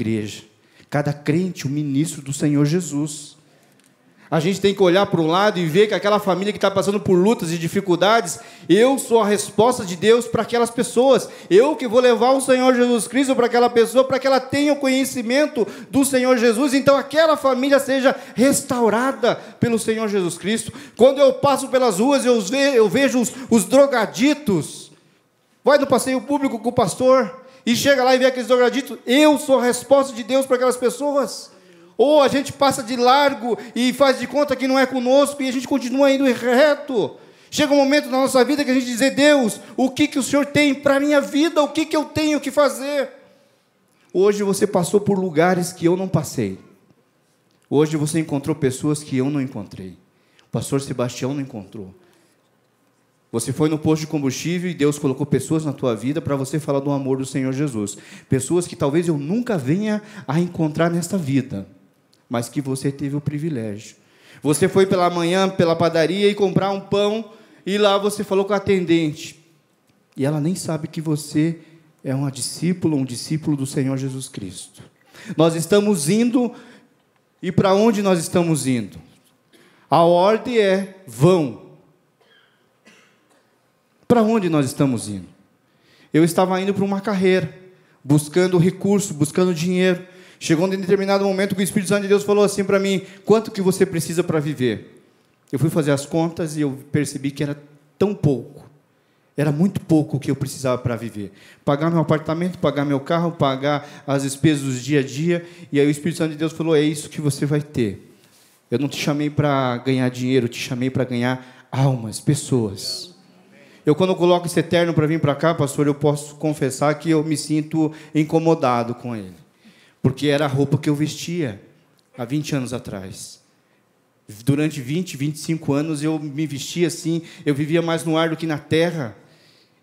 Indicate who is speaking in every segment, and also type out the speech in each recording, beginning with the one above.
Speaker 1: igreja. Cada crente, um ministro do Senhor Jesus. A gente tem que olhar para um lado e ver que aquela família que está passando por lutas e dificuldades, eu sou a resposta de Deus para aquelas pessoas. Eu que vou levar o Senhor Jesus Cristo para aquela pessoa, para que ela tenha o conhecimento do Senhor Jesus. Então aquela família seja restaurada pelo Senhor Jesus Cristo. Quando eu passo pelas ruas, eu vejo os, os drogaditos. Vai no passeio público com o pastor e chega lá e vê aqueles drogaditos. Eu sou a resposta de Deus para aquelas pessoas. Ou a gente passa de largo e faz de conta que não é conosco e a gente continua indo reto. Chega um momento na nossa vida que a gente diz: Deus, o que, que o Senhor tem para a minha vida? O que, que eu tenho que fazer? Hoje você passou por lugares que eu não passei. Hoje você encontrou pessoas que eu não encontrei. O pastor Sebastião não encontrou. Você foi no posto de combustível e Deus colocou pessoas na tua vida para você falar do amor do Senhor Jesus. Pessoas que talvez eu nunca venha a encontrar nesta vida mas que você teve o privilégio. Você foi pela manhã pela padaria e comprar um pão e lá você falou com a atendente. E ela nem sabe que você é uma discípula, um discípulo do Senhor Jesus Cristo. Nós estamos indo e para onde nós estamos indo? A ordem é vão. Para onde nós estamos indo? Eu estava indo para uma carreira, buscando recurso, buscando dinheiro. Chegou um determinado momento que o Espírito Santo de Deus falou assim para mim: quanto que você precisa para viver? Eu fui fazer as contas e eu percebi que era tão pouco. Era muito pouco o que eu precisava para viver. Pagar meu apartamento, pagar meu carro, pagar as despesas do dia a dia. E aí o Espírito Santo de Deus falou: é isso que você vai ter. Eu não te chamei para ganhar dinheiro, eu te chamei para ganhar almas, pessoas. Eu, quando coloco esse eterno para vir para cá, pastor, eu posso confessar que eu me sinto incomodado com ele porque era a roupa que eu vestia há 20 anos atrás. Durante 20, 25 anos eu me vestia assim, eu vivia mais no ar do que na terra.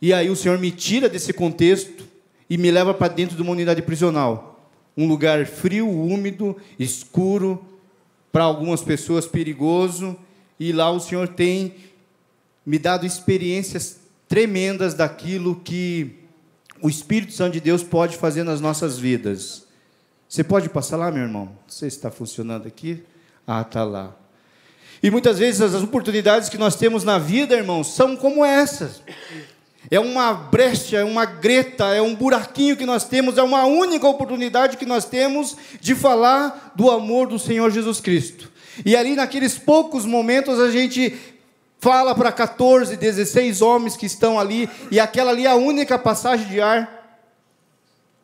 Speaker 1: E aí o Senhor me tira desse contexto e me leva para dentro de uma unidade prisional. Um lugar frio, úmido, escuro, para algumas pessoas perigoso. E lá o Senhor tem me dado experiências tremendas daquilo que o Espírito Santo de Deus pode fazer nas nossas vidas. Você pode passar lá, meu irmão? Não sei se está funcionando aqui. Ah, está lá. E muitas vezes as oportunidades que nós temos na vida, irmãos, são como essas. É uma brecha, é uma greta, é um buraquinho que nós temos, é uma única oportunidade que nós temos de falar do amor do Senhor Jesus Cristo. E ali, naqueles poucos momentos, a gente fala para 14, 16 homens que estão ali, e aquela ali é a única passagem de ar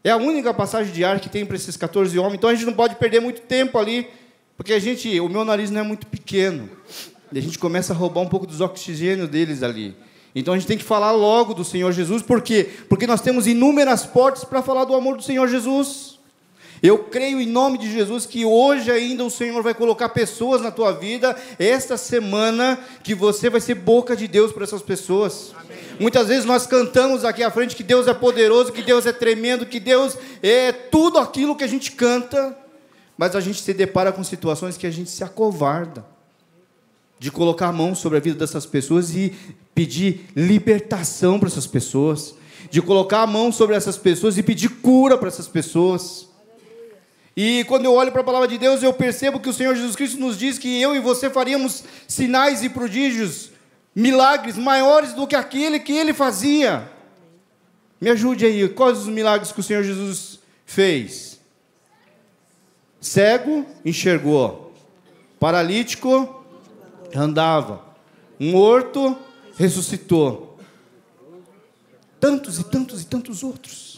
Speaker 1: é a única passagem de ar que tem para esses 14 homens. Então a gente não pode perder muito tempo ali, porque a gente, o meu nariz não é muito pequeno. E a gente começa a roubar um pouco dos oxigênios deles ali. Então a gente tem que falar logo do Senhor Jesus, por quê? Porque nós temos inúmeras portas para falar do amor do Senhor Jesus. Eu creio em nome de Jesus que hoje ainda o Senhor vai colocar pessoas na tua vida, esta semana, que você vai ser boca de Deus para essas pessoas. Amém. Muitas vezes nós cantamos aqui à frente que Deus é poderoso, que Deus é tremendo, que Deus é tudo aquilo que a gente canta, mas a gente se depara com situações que a gente se acovarda de colocar a mão sobre a vida dessas pessoas e pedir libertação para essas pessoas, de colocar a mão sobre essas pessoas e pedir cura para essas pessoas. E quando eu olho para a palavra de Deus, eu percebo que o Senhor Jesus Cristo nos diz que eu e você faríamos sinais e prodígios, milagres maiores do que aquele que ele fazia. Me ajude aí, quais os milagres que o Senhor Jesus fez? Cego enxergou, paralítico andava, morto ressuscitou. Tantos e tantos e tantos outros.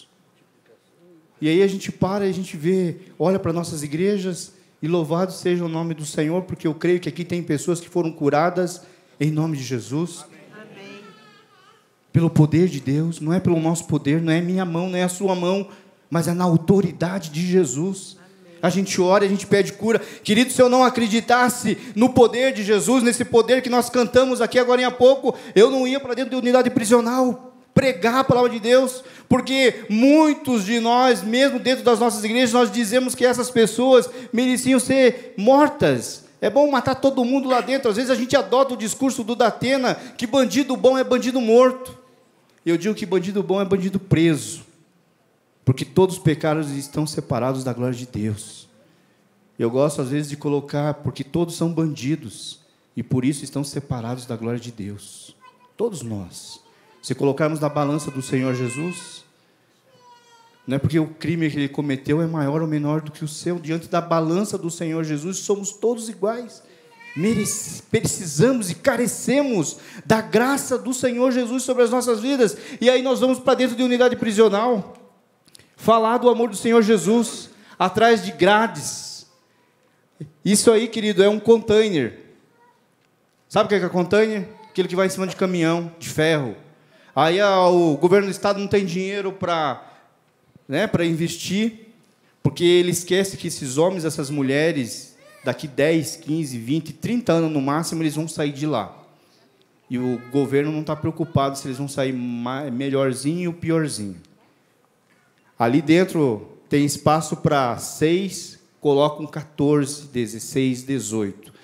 Speaker 1: E aí a gente para e a gente vê, olha para nossas igrejas e louvado seja o nome do Senhor, porque eu creio que aqui tem pessoas que foram curadas em nome de Jesus. Amém. Pelo poder de Deus, não é pelo nosso poder, não é minha mão, não é a sua mão, mas é na autoridade de Jesus. A gente ora, a gente pede cura. Querido, se eu não acreditasse no poder de Jesus, nesse poder que nós cantamos aqui agora em pouco, eu não ia para dentro de unidade prisional pregar a palavra de Deus, porque muitos de nós, mesmo dentro das nossas igrejas, nós dizemos que essas pessoas mereciam ser mortas. É bom matar todo mundo lá dentro. Às vezes a gente adota o discurso do Datena que bandido bom é bandido morto. Eu digo que bandido bom é bandido preso. Porque todos os pecados estão separados da glória de Deus. Eu gosto às vezes de colocar, porque todos são bandidos e por isso estão separados da glória de Deus. Todos nós. Se colocarmos na balança do Senhor Jesus, não é porque o crime que ele cometeu é maior ou menor do que o seu, diante da balança do Senhor Jesus, somos todos iguais. Precisamos e carecemos da graça do Senhor Jesus sobre as nossas vidas. E aí nós vamos para dentro de unidade prisional falar do amor do Senhor Jesus atrás de grades. Isso aí, querido, é um container. Sabe o que é, container? Aquele que vai em cima de caminhão, de ferro. Aí ah, o governo do estado não tem dinheiro para né, investir, porque ele esquece que esses homens, essas mulheres, daqui 10, 15, 20, 30 anos no máximo, eles vão sair de lá. E o governo não está preocupado se eles vão sair melhorzinho ou piorzinho. Ali dentro tem espaço para seis, colocam 14, 16, 18.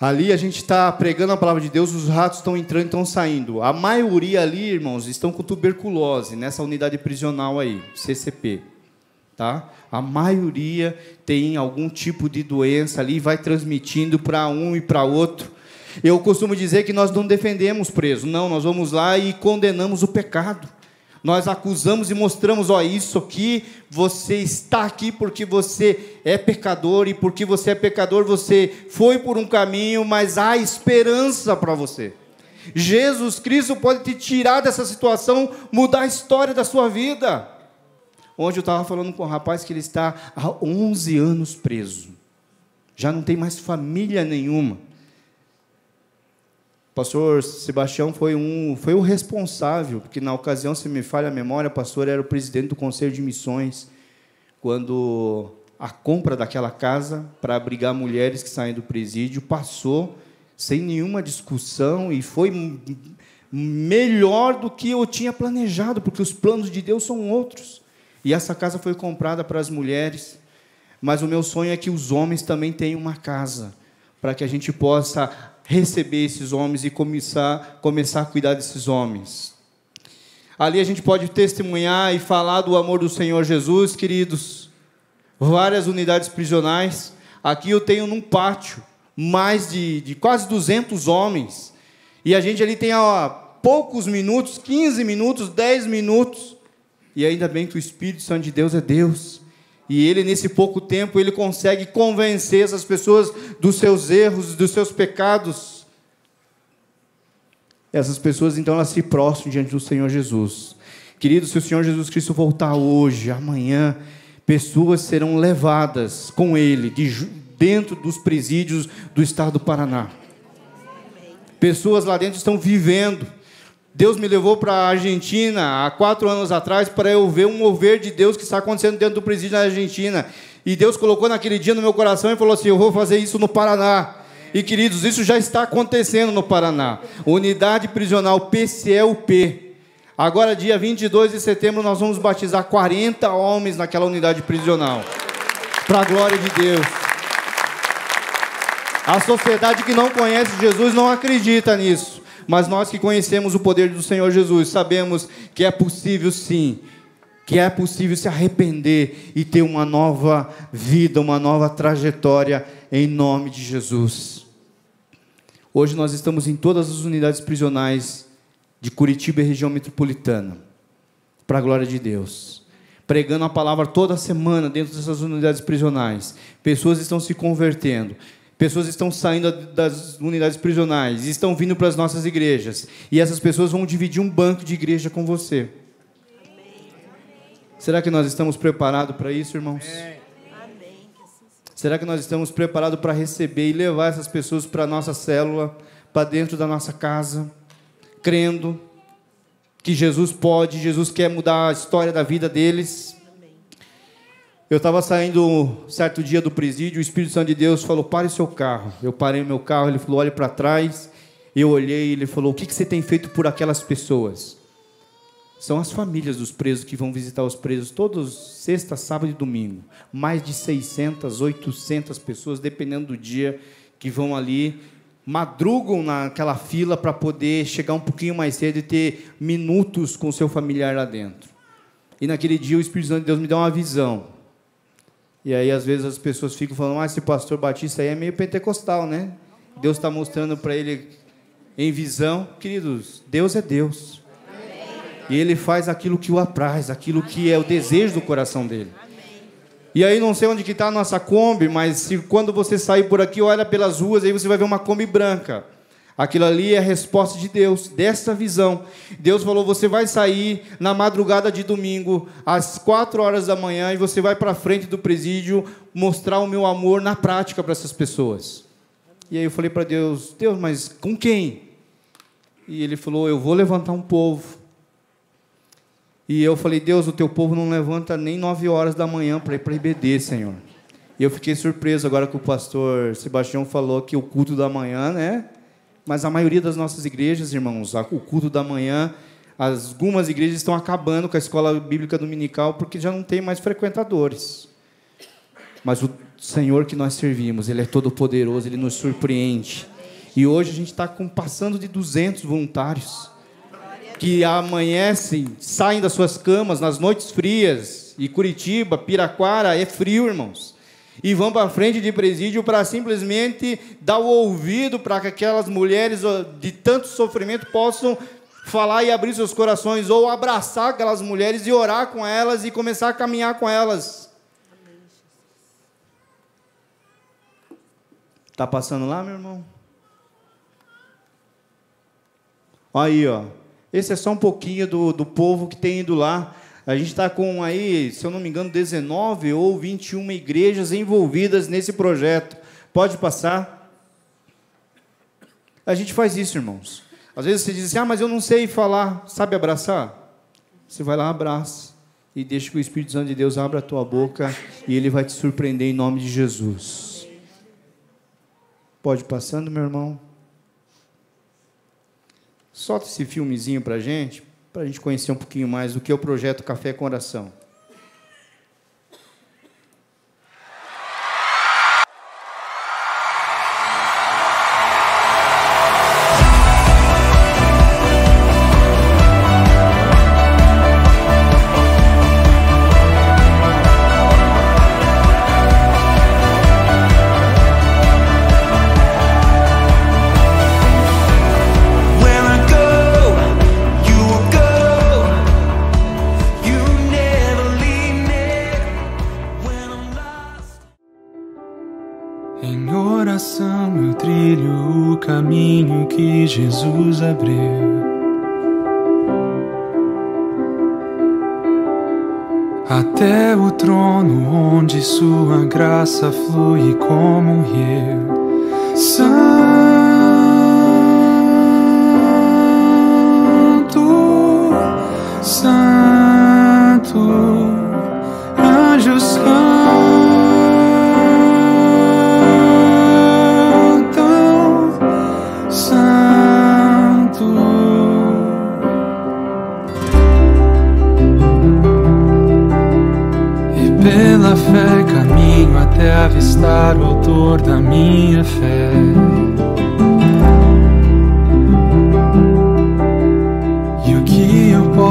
Speaker 1: Ali a gente está pregando a palavra de Deus, os ratos estão entrando e estão saindo. A maioria ali, irmãos, estão com tuberculose nessa unidade prisional aí, CCP. Tá? A maioria tem algum tipo de doença ali, vai transmitindo para um e para outro. Eu costumo dizer que nós não defendemos preso, não, nós vamos lá e condenamos o pecado. Nós acusamos e mostramos, ó, isso aqui, você está aqui porque você é pecador e porque você é pecador, você foi por um caminho, mas há esperança para você. Jesus Cristo pode te tirar dessa situação, mudar a história da sua vida. Ontem eu estava falando com um rapaz que ele está há 11 anos preso. Já não tem mais família nenhuma pastor Sebastião foi, um, foi o responsável, porque na ocasião, se me falha a memória, o pastor era o presidente do Conselho de Missões, quando a compra daquela casa para abrigar mulheres que saem do presídio passou sem nenhuma discussão e foi melhor do que eu tinha planejado, porque os planos de Deus são outros. E essa casa foi comprada para as mulheres, mas o meu sonho é que os homens também tenham uma casa, para que a gente possa receber esses homens e começar, começar a cuidar desses homens. Ali a gente pode testemunhar e falar do amor do Senhor Jesus, queridos. Várias unidades prisionais. Aqui eu tenho num pátio mais de, de quase 200 homens. E a gente ali tem ó, poucos minutos, 15 minutos, 10 minutos. E ainda bem que o Espírito Santo de Deus é Deus. E ele, nesse pouco tempo, ele consegue convencer essas pessoas dos seus erros, dos seus pecados. Essas pessoas, então, elas se prostram diante do Senhor Jesus. Queridos, se o Senhor Jesus Cristo voltar hoje, amanhã, pessoas serão levadas com ele de, dentro dos presídios do estado do Paraná. Pessoas lá dentro estão vivendo Deus me levou para a Argentina há quatro anos atrás para eu ver um mover de Deus que está acontecendo dentro do presídio na Argentina. E Deus colocou naquele dia no meu coração e falou assim: Eu vou fazer isso no Paraná. E queridos, isso já está acontecendo no Paraná. Unidade prisional PCLP. Agora, dia 22 de setembro, nós vamos batizar 40 homens naquela unidade prisional. Para a glória de Deus. A sociedade que não conhece Jesus não acredita nisso. Mas nós que conhecemos o poder do Senhor Jesus, sabemos que é possível sim, que é possível se arrepender e ter uma nova vida, uma nova trajetória em nome de Jesus. Hoje nós estamos em todas as unidades prisionais de Curitiba e região metropolitana, para a glória de Deus. Pregando a palavra toda semana dentro dessas unidades prisionais. Pessoas estão se convertendo. Pessoas estão saindo das unidades prisionais, estão vindo para as nossas igrejas. E essas pessoas vão dividir um banco de igreja com você. Será que nós estamos preparados para isso, irmãos? Será que nós estamos preparados para receber e levar essas pessoas para a nossa célula, para dentro da nossa casa, crendo que Jesus pode, Jesus quer mudar a história da vida deles? Eu estava saindo certo dia do presídio, o Espírito Santo de Deus falou: pare seu carro. Eu parei meu carro, ele falou: olhe para trás. Eu olhei e ele falou: o que, que você tem feito por aquelas pessoas? São as famílias dos presos que vão visitar os presos todos sexta, sábado e domingo. Mais de 600, 800 pessoas, dependendo do dia, que vão ali, madrugam naquela fila para poder chegar um pouquinho mais cedo e ter minutos com seu familiar lá dentro. E naquele dia o Espírito Santo de Deus me deu uma visão. E aí às vezes as pessoas ficam falando, ah, esse pastor Batista aí é meio pentecostal, né? Deus está mostrando para ele em visão. Queridos, Deus é Deus. E Ele faz aquilo que o apraz, aquilo que é o desejo do coração dele. E aí não sei onde que está a nossa Kombi, mas se quando você sair por aqui, olha pelas ruas, aí você vai ver uma Kombi branca. Aquilo ali é a resposta de Deus, dessa visão. Deus falou: você vai sair na madrugada de domingo, às quatro horas da manhã, e você vai para frente do presídio mostrar o meu amor na prática para essas pessoas. E aí eu falei para Deus: Deus, mas com quem? E ele falou: Eu vou levantar um povo e eu falei, Deus, o teu povo não levanta nem nove horas da manhã para ir para IBD, Senhor. E eu fiquei surpreso agora que o pastor Sebastião falou que o culto da manhã, né? Mas a maioria das nossas igrejas, irmãos, o culto da manhã, algumas igrejas estão acabando com a escola bíblica dominical porque já não tem mais frequentadores. Mas o Senhor que nós servimos, Ele é todo poderoso, Ele nos surpreende. E hoje a gente está passando de 200 voluntários que amanhecem, saem das suas camas nas noites frias, e Curitiba, Piraquara, é frio, irmãos. E vão para frente de presídio para simplesmente dar o ouvido para que aquelas mulheres de tanto sofrimento possam falar e abrir seus corações, ou abraçar aquelas mulheres e orar com elas e começar a caminhar com elas. Tá passando lá, meu irmão? Aí, ó. Esse é só um pouquinho do, do povo que tem ido lá. A gente está com aí, se eu não me engano, 19 ou 21 igrejas envolvidas nesse projeto. Pode passar? A gente faz isso, irmãos. Às vezes você diz assim, ah, mas eu não sei falar. Sabe abraçar? Você vai lá, abraça. E deixa que o Espírito Santo de Deus abra a tua boca e ele vai te surpreender em nome de Jesus. Pode passando, meu irmão. Solta esse filmezinho para a gente, para a gente conhecer um pouquinho mais do que é o projeto Café com Oração.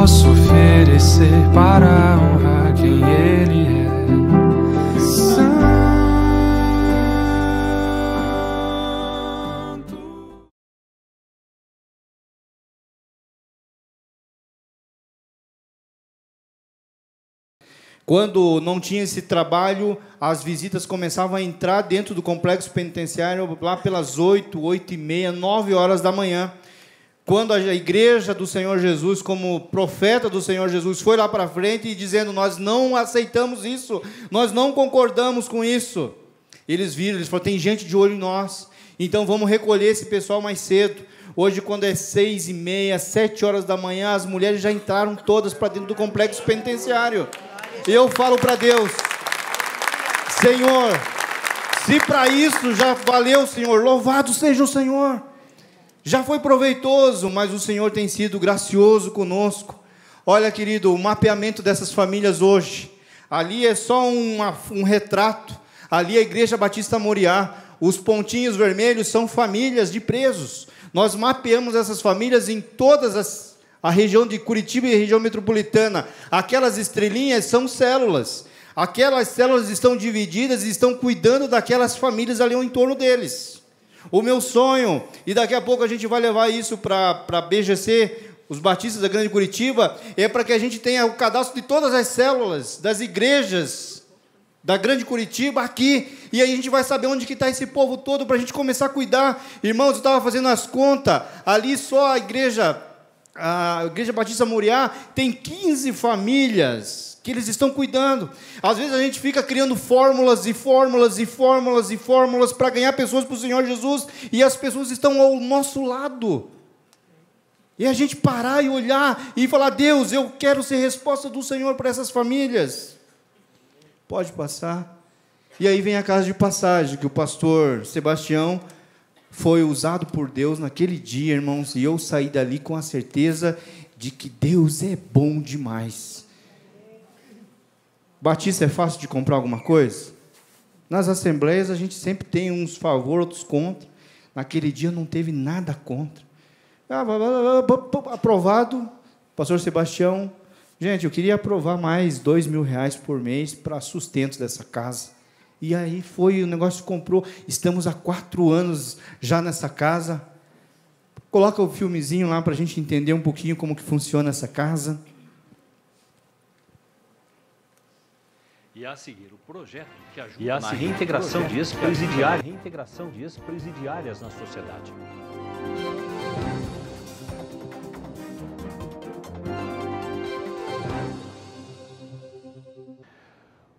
Speaker 2: Posso oferecer para honrar quem Ele é?
Speaker 1: Quando não tinha esse trabalho, as visitas começavam a entrar dentro do complexo penitenciário lá pelas 8, 8 e meia, 9 horas da manhã. Quando a igreja do Senhor Jesus, como profeta do Senhor Jesus, foi lá para frente e dizendo: Nós não aceitamos isso, nós não concordamos com isso. Eles viram, eles falaram: Tem gente de olho em nós, então vamos recolher esse pessoal mais cedo. Hoje, quando é seis e meia, sete horas da manhã, as mulheres já entraram todas para dentro do complexo penitenciário. E eu falo para Deus, Senhor, se para isso já valeu, Senhor, louvado seja o Senhor. Já foi proveitoso, mas o Senhor tem sido gracioso conosco. Olha, querido, o mapeamento dessas famílias hoje. Ali é só uma, um retrato. Ali é a Igreja Batista Moriá. Os pontinhos vermelhos são famílias de presos. Nós mapeamos essas famílias em todas as A região de Curitiba e região metropolitana, aquelas estrelinhas são células. Aquelas células estão divididas e estão cuidando daquelas famílias ali ao entorno deles. O meu sonho, e daqui a pouco a gente vai levar isso para a BGC, os batistas da Grande Curitiba, é para que a gente tenha o cadastro de todas as células das igrejas da Grande Curitiba aqui, e aí a gente vai saber onde que está esse povo todo para a gente começar a cuidar. Irmãos, eu estava fazendo as contas, ali só a igreja, a igreja Batista Moriá tem 15 famílias que eles estão cuidando. Às vezes a gente fica criando fórmulas e fórmulas e fórmulas e fórmulas para ganhar pessoas para o Senhor Jesus e as pessoas estão ao nosso lado. E a gente parar e olhar e falar: Deus, eu quero ser resposta do Senhor para essas famílias. Pode passar. E aí vem a casa de passagem, que o pastor Sebastião foi usado por Deus naquele dia, irmãos, e eu saí dali com a certeza de que Deus é bom demais. Batista é fácil de comprar alguma coisa? Nas assembleias a gente sempre tem uns favor, outros contra. Naquele dia não teve nada contra. Ah, aprovado, pastor Sebastião. Gente, eu queria aprovar mais dois mil reais por mês para sustento dessa casa. E aí foi, o negócio comprou. Estamos há quatro anos já nessa casa. Coloca o filmezinho lá para a gente entender um pouquinho como que funciona essa casa.
Speaker 3: E a seguir, o projeto que ajuda e a na reintegração de ex-presidiárias reintegração de ex-presidiárias na sociedade.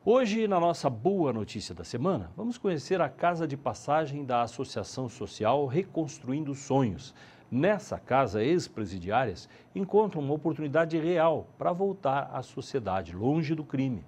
Speaker 3: Hoje, na nossa boa notícia da semana, vamos conhecer a casa de passagem da Associação Social Reconstruindo Sonhos. Nessa casa, ex-presidiárias encontram uma oportunidade real para voltar à sociedade, longe do crime.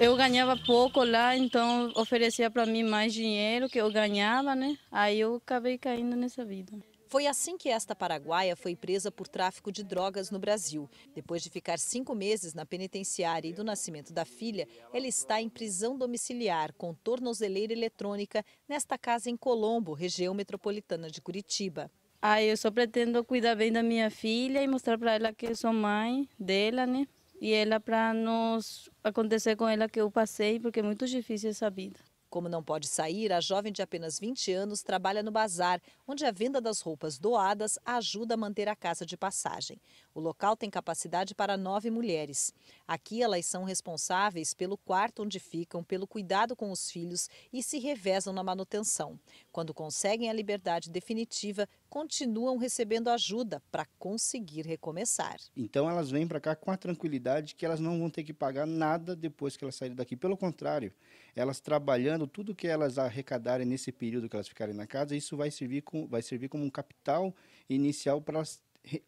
Speaker 4: Eu ganhava pouco lá, então oferecia para mim mais dinheiro que eu ganhava, né? Aí eu acabei caindo nessa vida.
Speaker 5: Foi assim que esta paraguaia foi presa por tráfico de drogas no Brasil. Depois de ficar cinco meses na penitenciária e do nascimento da filha, ela está em prisão domiciliar com tornozeleira eletrônica nesta casa em Colombo, região metropolitana de Curitiba.
Speaker 4: Aí eu só pretendo cuidar bem da minha filha e mostrar para ela que eu sou mãe dela, né? E ela para nos acontecer com ela que eu passei, porque é muito difícil essa vida.
Speaker 5: Como não pode sair, a jovem de apenas 20 anos trabalha no bazar, onde a venda das roupas doadas ajuda a manter a casa de passagem. O local tem capacidade para nove mulheres. Aqui elas são responsáveis pelo quarto onde ficam, pelo cuidado com os filhos e se revezam na manutenção. Quando conseguem a liberdade definitiva, continuam recebendo ajuda para conseguir recomeçar.
Speaker 1: Então elas vêm para cá com a tranquilidade que elas não vão ter que pagar nada depois que elas saírem daqui. Pelo contrário, elas trabalhando tudo que elas arrecadarem nesse período que elas ficarem na casa, isso vai servir, com, vai servir como um capital inicial para elas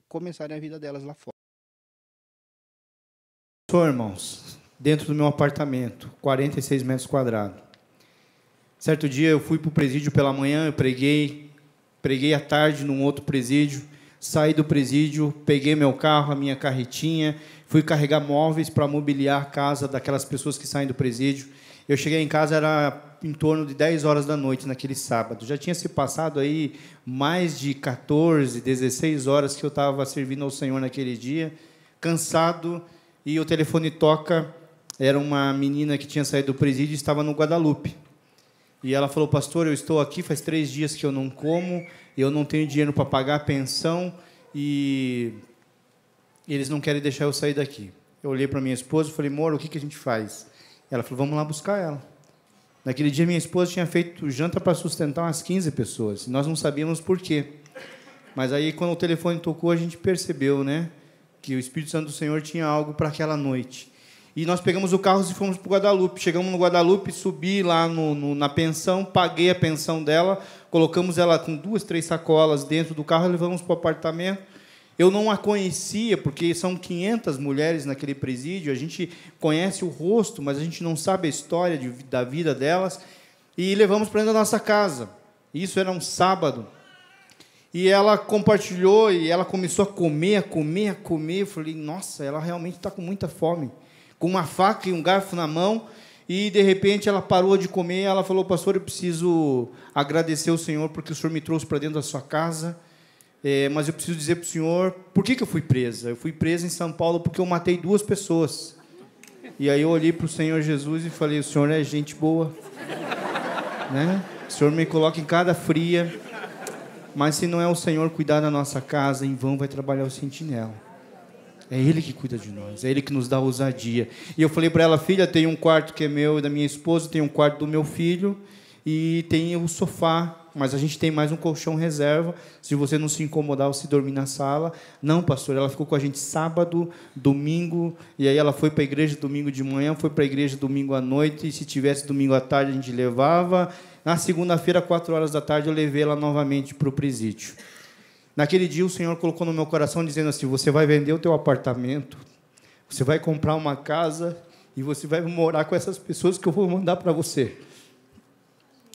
Speaker 1: começarem a vida delas lá fora. Sou, irmãos, dentro do meu apartamento, 46 metros quadrados. Certo dia eu fui para o presídio pela manhã, eu preguei, Preguei à tarde num outro presídio, saí do presídio, peguei meu carro, a minha carretinha, fui carregar móveis para mobiliar a casa daquelas pessoas que saem do presídio. Eu cheguei em casa, era em torno de 10 horas da noite naquele sábado. Já tinha se passado aí mais de 14, 16 horas que eu estava servindo ao Senhor naquele dia, cansado, e o telefone toca. Era uma menina que tinha saído do presídio e estava no Guadalupe. E ela falou, pastor, eu estou aqui faz três dias que eu não como, eu não tenho dinheiro para pagar a pensão e eles não querem deixar eu sair daqui. Eu olhei para minha esposa e falei, amor, o que, que a gente faz? Ela falou, vamos lá buscar ela. Naquele dia, minha esposa tinha feito janta para sustentar umas 15 pessoas. Nós não sabíamos por quê. Mas aí, quando o telefone tocou, a gente percebeu né, que o Espírito Santo do Senhor tinha algo para aquela noite. E nós pegamos o carro e fomos para o Guadalupe. Chegamos no Guadalupe, subi lá no, no, na pensão, paguei a pensão dela, colocamos ela com duas, três sacolas dentro do carro e levamos para o apartamento. Eu não a conhecia, porque são 500 mulheres naquele presídio, a gente conhece o rosto, mas a gente não sabe a história de, da vida delas. E levamos para dentro da nossa casa. Isso era um sábado. E ela compartilhou e ela começou a comer, a comer, a comer. Eu falei, nossa, ela realmente está com muita fome com uma faca e um garfo na mão. E de repente ela parou de comer, ela falou: "Pastor, eu preciso agradecer o Senhor porque o Senhor me trouxe para dentro da sua casa. É, mas eu preciso dizer para o senhor por que, que eu fui presa. Eu fui presa em São Paulo porque eu matei duas pessoas. E aí eu olhei para o Senhor Jesus e falei: O Senhor é gente boa. Né? O Senhor me coloca em cada fria. Mas se não é o Senhor cuidar da nossa casa, em vão vai trabalhar o sentinela. É Ele que cuida de nós, é Ele que nos dá ousadia. E eu falei para ela, filha, tem um quarto que é meu e da minha esposa, tem um quarto do meu filho e tem o sofá mas a gente tem mais um colchão reserva. Se você não se incomodar ou se dormir na sala. Não, pastor, ela ficou com a gente sábado, domingo, e aí ela foi para a igreja domingo de manhã, foi para a igreja domingo à noite, e se tivesse domingo à tarde a gente levava. Na segunda-feira, quatro horas da tarde, eu levei ela novamente para o presídio. Naquele dia, o Senhor colocou no meu coração, dizendo assim: Você vai vender o teu apartamento, você vai comprar uma casa e você vai morar com essas pessoas que eu vou mandar para você.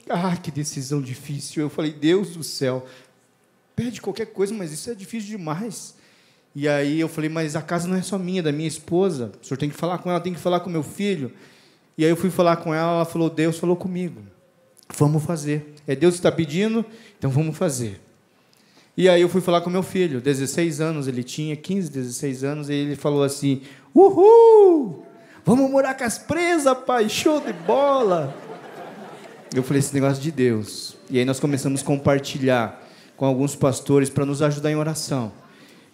Speaker 1: Ah, que decisão difícil. Eu falei, Deus do céu, pede qualquer coisa, mas isso é difícil demais. E aí eu falei, mas a casa não é só minha, é da minha esposa. O senhor tem que falar com ela, tem que falar com meu filho. E aí eu fui falar com ela, ela falou, Deus falou comigo. Vamos fazer. É Deus que está pedindo, então vamos fazer. E aí eu fui falar com meu filho, 16 anos ele tinha, 15, 16 anos, e ele falou assim: Uhul! Vamos morar com as presas, pai, show de bola! eu falei esse negócio de Deus. E aí nós começamos a compartilhar com alguns pastores para nos ajudar em oração.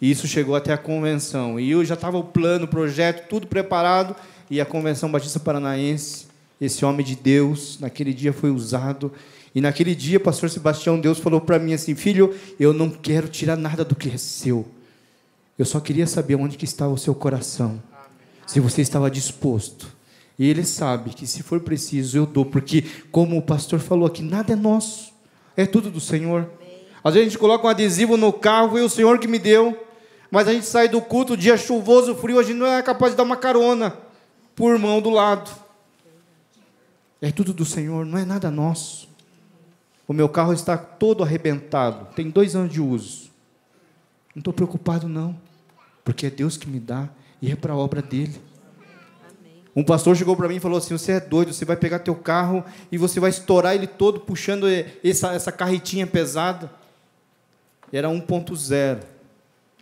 Speaker 1: E isso chegou até a convenção. E eu já estava o plano, o projeto, tudo preparado. E a Convenção Batista Paranaense, esse homem de Deus, naquele dia foi usado. E naquele dia, pastor Sebastião, Deus falou para mim assim: Filho, eu não quero tirar nada do que é seu. Eu só queria saber onde que estava o seu coração. Se você estava disposto e ele sabe que se for preciso eu dou, porque, como o pastor falou aqui, nada é nosso, é tudo do Senhor. Às vezes a gente coloca um adesivo no carro e o Senhor que me deu, mas a gente sai do culto, dia chuvoso, frio, a gente não é capaz de dar uma carona por mão do lado. É tudo do Senhor, não é nada nosso. O meu carro está todo arrebentado, tem dois anos de uso. Não estou preocupado, não, porque é Deus que me dá e é para a obra dele. Um pastor chegou para mim e falou assim: Você é doido, você vai pegar teu carro e você vai estourar ele todo puxando essa, essa carretinha pesada. Era 1.0.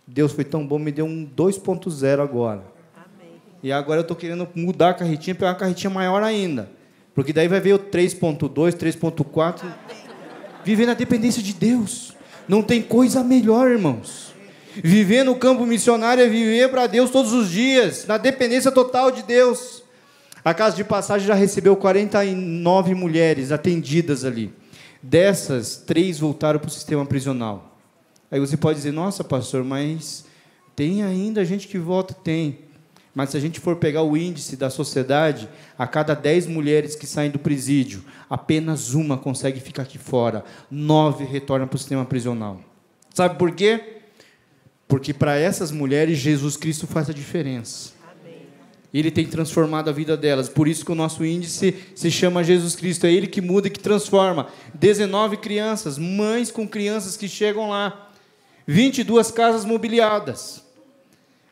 Speaker 1: Deus foi tão bom, me deu um 2.0 agora. Amém. E agora eu estou querendo mudar a carretinha, pegar uma carretinha maior ainda. Porque daí vai ver o 3.2, 3.4. Viver na dependência de Deus. Não tem coisa melhor, irmãos. Viver no campo missionário é viver para Deus todos os dias, na dependência total de Deus. A casa de passagem já recebeu 49 mulheres atendidas ali. Dessas, três voltaram para o sistema prisional. Aí você pode dizer, nossa, pastor, mas tem ainda gente que volta? Tem. Mas se a gente for pegar o índice da sociedade, a cada dez mulheres que saem do presídio, apenas uma consegue ficar aqui fora. Nove retornam para o sistema prisional. Sabe por quê? Porque para essas mulheres, Jesus Cristo faz a diferença. Ele tem transformado a vida delas. Por isso que o nosso índice se chama Jesus Cristo. É Ele que muda e que transforma. 19 crianças, mães com crianças que chegam lá. 22 casas mobiliadas.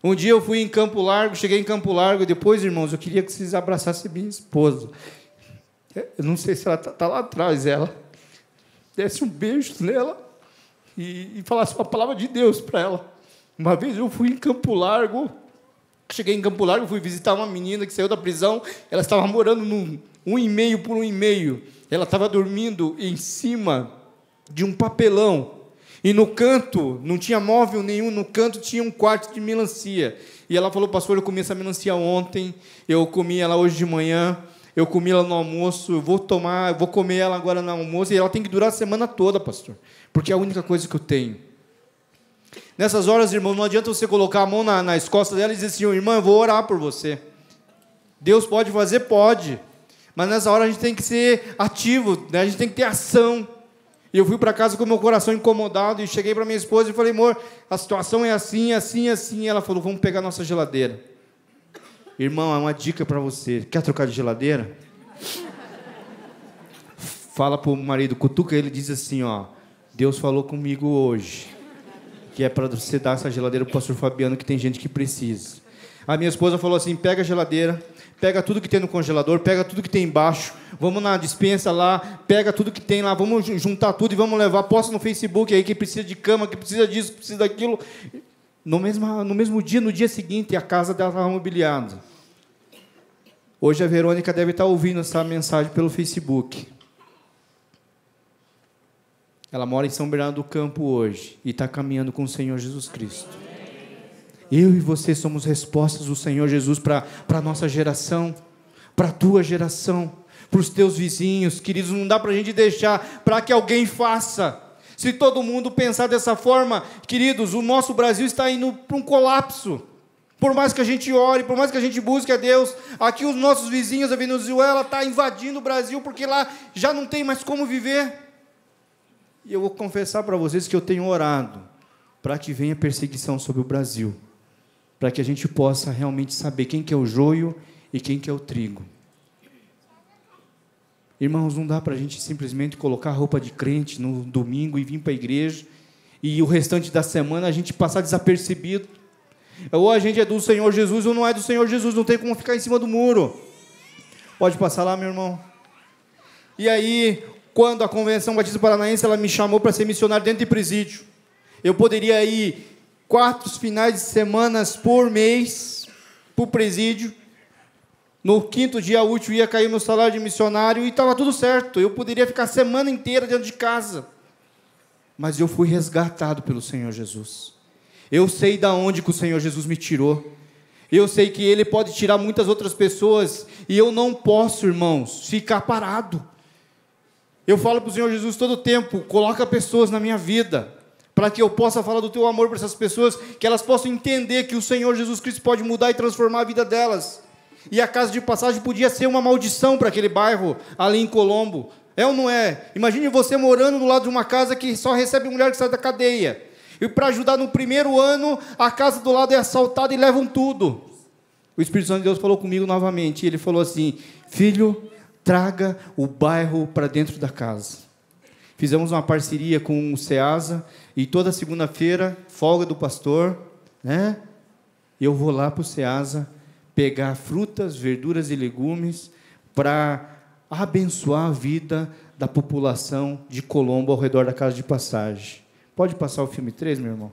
Speaker 1: Um dia eu fui em Campo Largo, cheguei em Campo Largo, depois, irmãos, eu queria que vocês abraçassem minha esposa. Eu não sei se ela está tá lá atrás, ela. Desse um beijo nela e, e falasse uma palavra de Deus para ela. Uma vez eu fui em Campo Largo, Cheguei em Campo Largo, fui visitar uma menina que saiu da prisão. Ela estava morando num um e meio por um e meio. Ela estava dormindo em cima de um papelão. E no canto, não tinha móvel nenhum, no canto tinha um quarto de melancia. E ela falou, pastor, eu comi essa melancia ontem, eu comi ela hoje de manhã, eu comi ela no almoço, eu vou tomar, eu vou comer ela agora no almoço, e ela tem que durar a semana toda, pastor. Porque é a única coisa que eu tenho. Nessas horas, irmão, não adianta você colocar a mão na, nas costas dela e dizer assim, irmão, eu vou orar por você. Deus pode fazer? Pode. Mas nessa hora a gente tem que ser ativo, né? a gente tem que ter ação. E eu fui para casa com meu coração incomodado e cheguei para minha esposa e falei, amor, a situação é assim, assim, assim. E ela falou, vamos pegar nossa geladeira. Irmão, é uma dica para você. Quer trocar de geladeira? Fala para o marido, cutuca ele diz assim, ó, Deus falou comigo hoje que é para você dar essa geladeira para o pastor Fabiano, que tem gente que precisa. A minha esposa falou assim: pega a geladeira, pega tudo que tem no congelador, pega tudo que tem embaixo, vamos na dispensa lá, pega tudo que tem lá, vamos juntar tudo e vamos levar. Posta no Facebook aí que precisa de cama, que precisa disso, que precisa daquilo. No mesmo, no mesmo dia, no dia seguinte, a casa dela estava mobiliada. Hoje a Verônica deve estar ouvindo essa mensagem pelo Facebook. Ela mora em São Bernardo do Campo hoje e está caminhando com o Senhor Jesus Cristo. Eu e você somos respostas do Senhor Jesus para a nossa geração, para a tua geração, para os teus vizinhos, queridos. Não dá para a gente deixar para que alguém faça. Se todo mundo pensar dessa forma, queridos, o nosso Brasil está indo para um colapso. Por mais que a gente ore, por mais que a gente busque a Deus, aqui os nossos vizinhos, a Venezuela está invadindo o Brasil porque lá já não tem mais como viver. E eu vou confessar para vocês que eu tenho orado para que venha perseguição sobre o Brasil, para que a gente possa realmente saber quem que é o joio e quem que é o trigo. Irmãos, não dá para a gente simplesmente colocar roupa de crente no domingo e vir para a igreja e o restante da semana a gente passar desapercebido. Ou a gente é do Senhor Jesus ou não é do Senhor Jesus, não tem como ficar em cima do muro. Pode passar lá, meu irmão. E aí, quando a Convenção Batista Paranaense ela me chamou para ser missionário dentro de presídio. Eu poderia ir quatro finais de semanas por mês para o presídio. No quinto dia útil ia cair meu salário de missionário e estava tudo certo. Eu poderia ficar a semana inteira dentro de casa. Mas eu fui resgatado pelo Senhor Jesus. Eu sei da onde que o Senhor Jesus me tirou. Eu sei que Ele pode tirar muitas outras pessoas. E eu não posso, irmãos, ficar parado. Eu falo para o Senhor Jesus todo tempo: coloca pessoas na minha vida, para que eu possa falar do teu amor para essas pessoas, que elas possam entender que o Senhor Jesus Cristo pode mudar e transformar a vida delas. E a casa de passagem podia ser uma maldição para aquele bairro ali em Colombo. É ou não é? Imagine você morando do lado de uma casa que só recebe mulher que sai da cadeia. E para ajudar no primeiro ano, a casa do lado é assaltada e levam tudo. O Espírito Santo de Deus falou comigo novamente. Ele falou assim: Filho, traga o bairro para dentro da casa. Fizemos uma parceria com o SEASA e toda segunda-feira, folga do pastor, né? Eu vou lá para o SEASA pegar frutas, verduras e legumes para abençoar a vida da população de Colombo ao redor da casa de passagem. Pode passar o filme 3, meu irmão?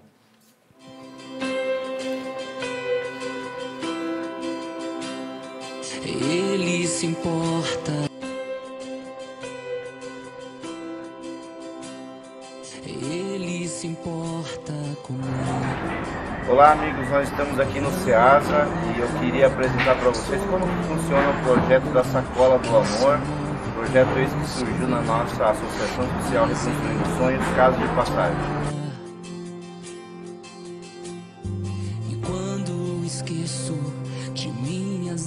Speaker 6: Ele se importa. Ele importa comigo.
Speaker 1: Olá, amigos. Nós estamos aqui no SEASA e eu queria apresentar para vocês como funciona o projeto da Sacola do Amor. Projeto esse que surgiu na nossa Associação Social Reconstruindo Sonhos, Casa de Passagem.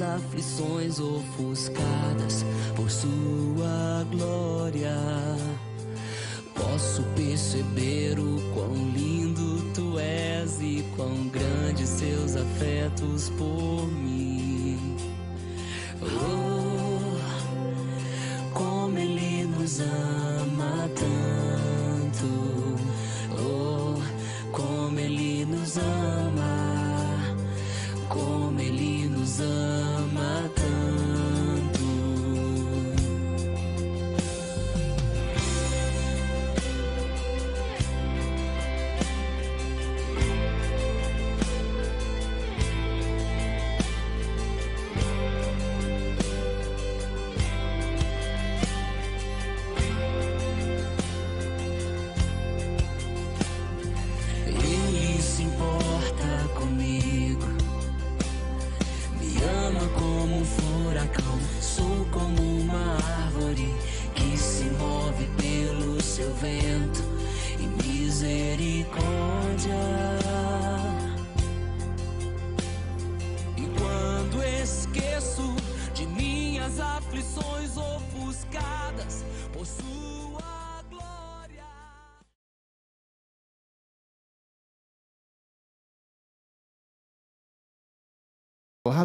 Speaker 6: aflições ofuscadas por sua glória. Posso perceber o quão lindo tu és e quão grandes seus afetos por mim. Oh, como ele nos ama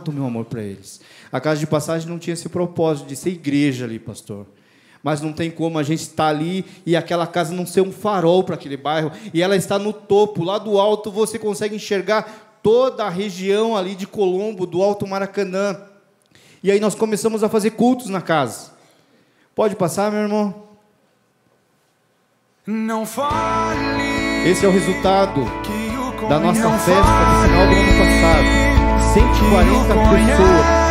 Speaker 1: do meu amor para eles. A casa de passagem não tinha esse propósito de ser igreja ali, pastor. Mas não tem como a gente estar ali e aquela casa não ser um farol para aquele bairro. E ela está no topo, lá do alto você consegue enxergar toda a região ali de Colombo, do Alto Maracanã. E aí nós começamos a fazer cultos na casa. Pode passar, meu irmão?
Speaker 2: Não fale
Speaker 1: Esse é o resultado da nossa festa do final do ano passado. 140 pessoas.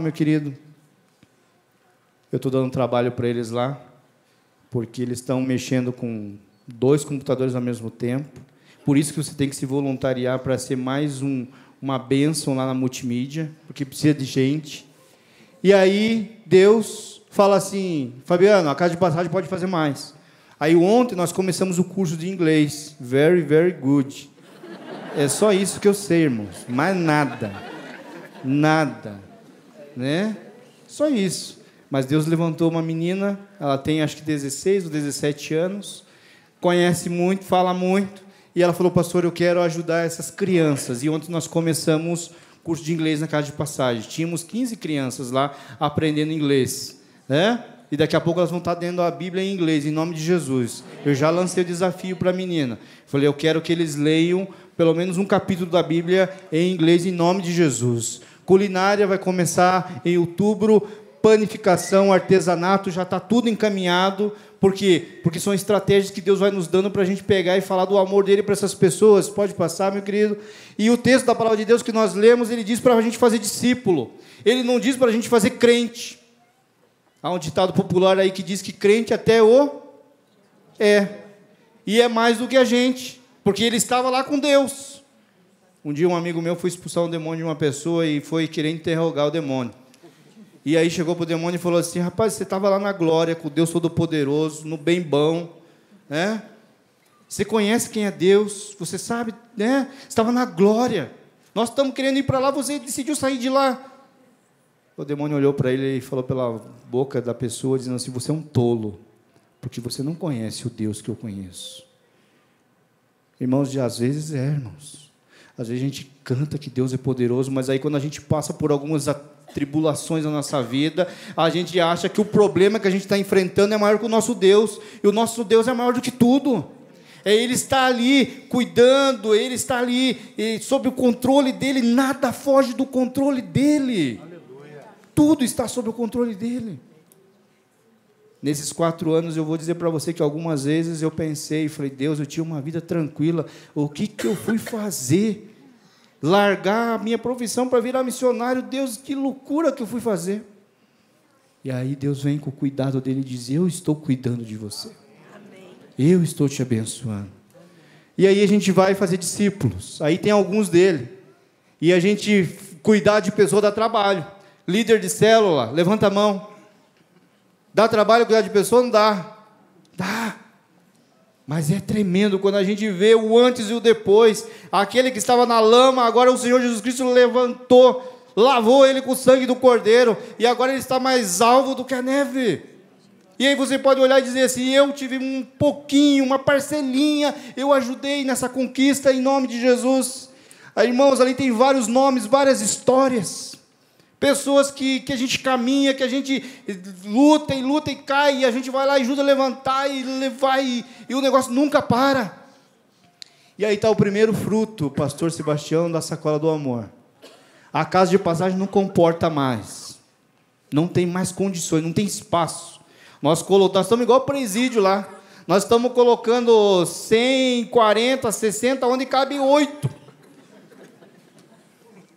Speaker 1: Meu querido, eu estou dando trabalho para eles lá, porque eles estão mexendo com dois computadores ao mesmo tempo. Por isso que você tem que se voluntariar para ser mais um, uma bênção lá na multimídia, porque precisa de gente. E aí Deus fala assim, Fabiano, a casa de passagem pode fazer mais. Aí ontem nós começamos o curso de inglês. Very, very good. É só isso que eu sei, irmãos. Mais nada. Nada. Né? Só isso. Mas Deus levantou uma menina, ela tem acho que 16 ou 17 anos, conhece muito, fala muito, e ela falou, pastor, eu quero ajudar essas crianças. E ontem nós começamos curso de inglês na casa de passagem. Tínhamos 15 crianças lá aprendendo inglês. Né? E daqui a pouco elas vão estar dentro da Bíblia em inglês, em nome de Jesus. Eu já lancei o desafio para a menina. Falei, eu quero que eles leiam pelo menos um capítulo da Bíblia em inglês, em nome de Jesus. Culinária vai começar em outubro. Panificação, artesanato, já está tudo encaminhado. Por quê? Porque são estratégias que Deus vai nos dando para a gente pegar e falar do amor dele para essas pessoas. Pode passar, meu querido. E o texto da palavra de Deus que nós lemos, ele diz para a gente fazer discípulo. Ele não diz para a gente fazer crente. Há um ditado popular aí que diz que crente até o é. E é mais do que a gente, porque ele estava lá com Deus. Um dia um amigo meu foi expulsar um demônio de uma pessoa e foi querer interrogar o demônio. E aí chegou para o demônio e falou assim: Rapaz, você estava lá na glória, com Deus Todo-Poderoso, no bem bom, né? Você conhece quem é Deus, você sabe, né? Estava na glória. Nós estamos querendo ir para lá, você decidiu sair de lá. O demônio olhou para ele e falou pela boca da pessoa, dizendo assim: Você é um tolo, porque você não conhece o Deus que eu conheço. Irmãos, de às vezes é, irmãos. Às vezes a gente canta que Deus é poderoso, mas aí quando a gente passa por algumas tribulações na nossa vida, a gente acha que o problema que a gente está enfrentando é maior que o nosso Deus, e o nosso Deus é maior do que tudo. É, ele está ali cuidando, ele está ali e, sob o controle dele, nada foge do controle dele. Tudo está sob o controle dele. Nesses quatro anos, eu vou dizer para você que algumas vezes eu pensei, falei, Deus, eu tinha uma vida tranquila, o que, que eu fui fazer? Largar a minha profissão para virar missionário. Deus, que loucura que eu fui fazer. E aí Deus vem com o cuidado dele e diz: Eu estou cuidando de você. Eu estou te abençoando. E aí a gente vai fazer discípulos. Aí tem alguns dele. E a gente cuidar de pessoa dá trabalho. Líder de célula, levanta a mão. Dá trabalho cuidar de pessoa? Não dá. Dá. Mas é tremendo quando a gente vê o antes e o depois. Aquele que estava na lama, agora o Senhor Jesus Cristo levantou, lavou ele com o sangue do Cordeiro, e agora ele está mais alvo do que a neve. E aí você pode olhar e dizer assim: eu tive um pouquinho, uma parcelinha, eu ajudei nessa conquista em nome de Jesus. Irmãos, ali tem vários nomes, várias histórias. Pessoas que, que a gente caminha, que a gente luta e luta e cai, e a gente vai lá e ajuda a levantar e levar, e, e o negócio nunca para. E aí está o primeiro fruto, pastor Sebastião, da sacola do amor. A casa de passagem não comporta mais. Não tem mais condições, não tem espaço. Nós, nós estamos igual presídio lá. Nós estamos colocando 100, 40, 60, onde cabe oito.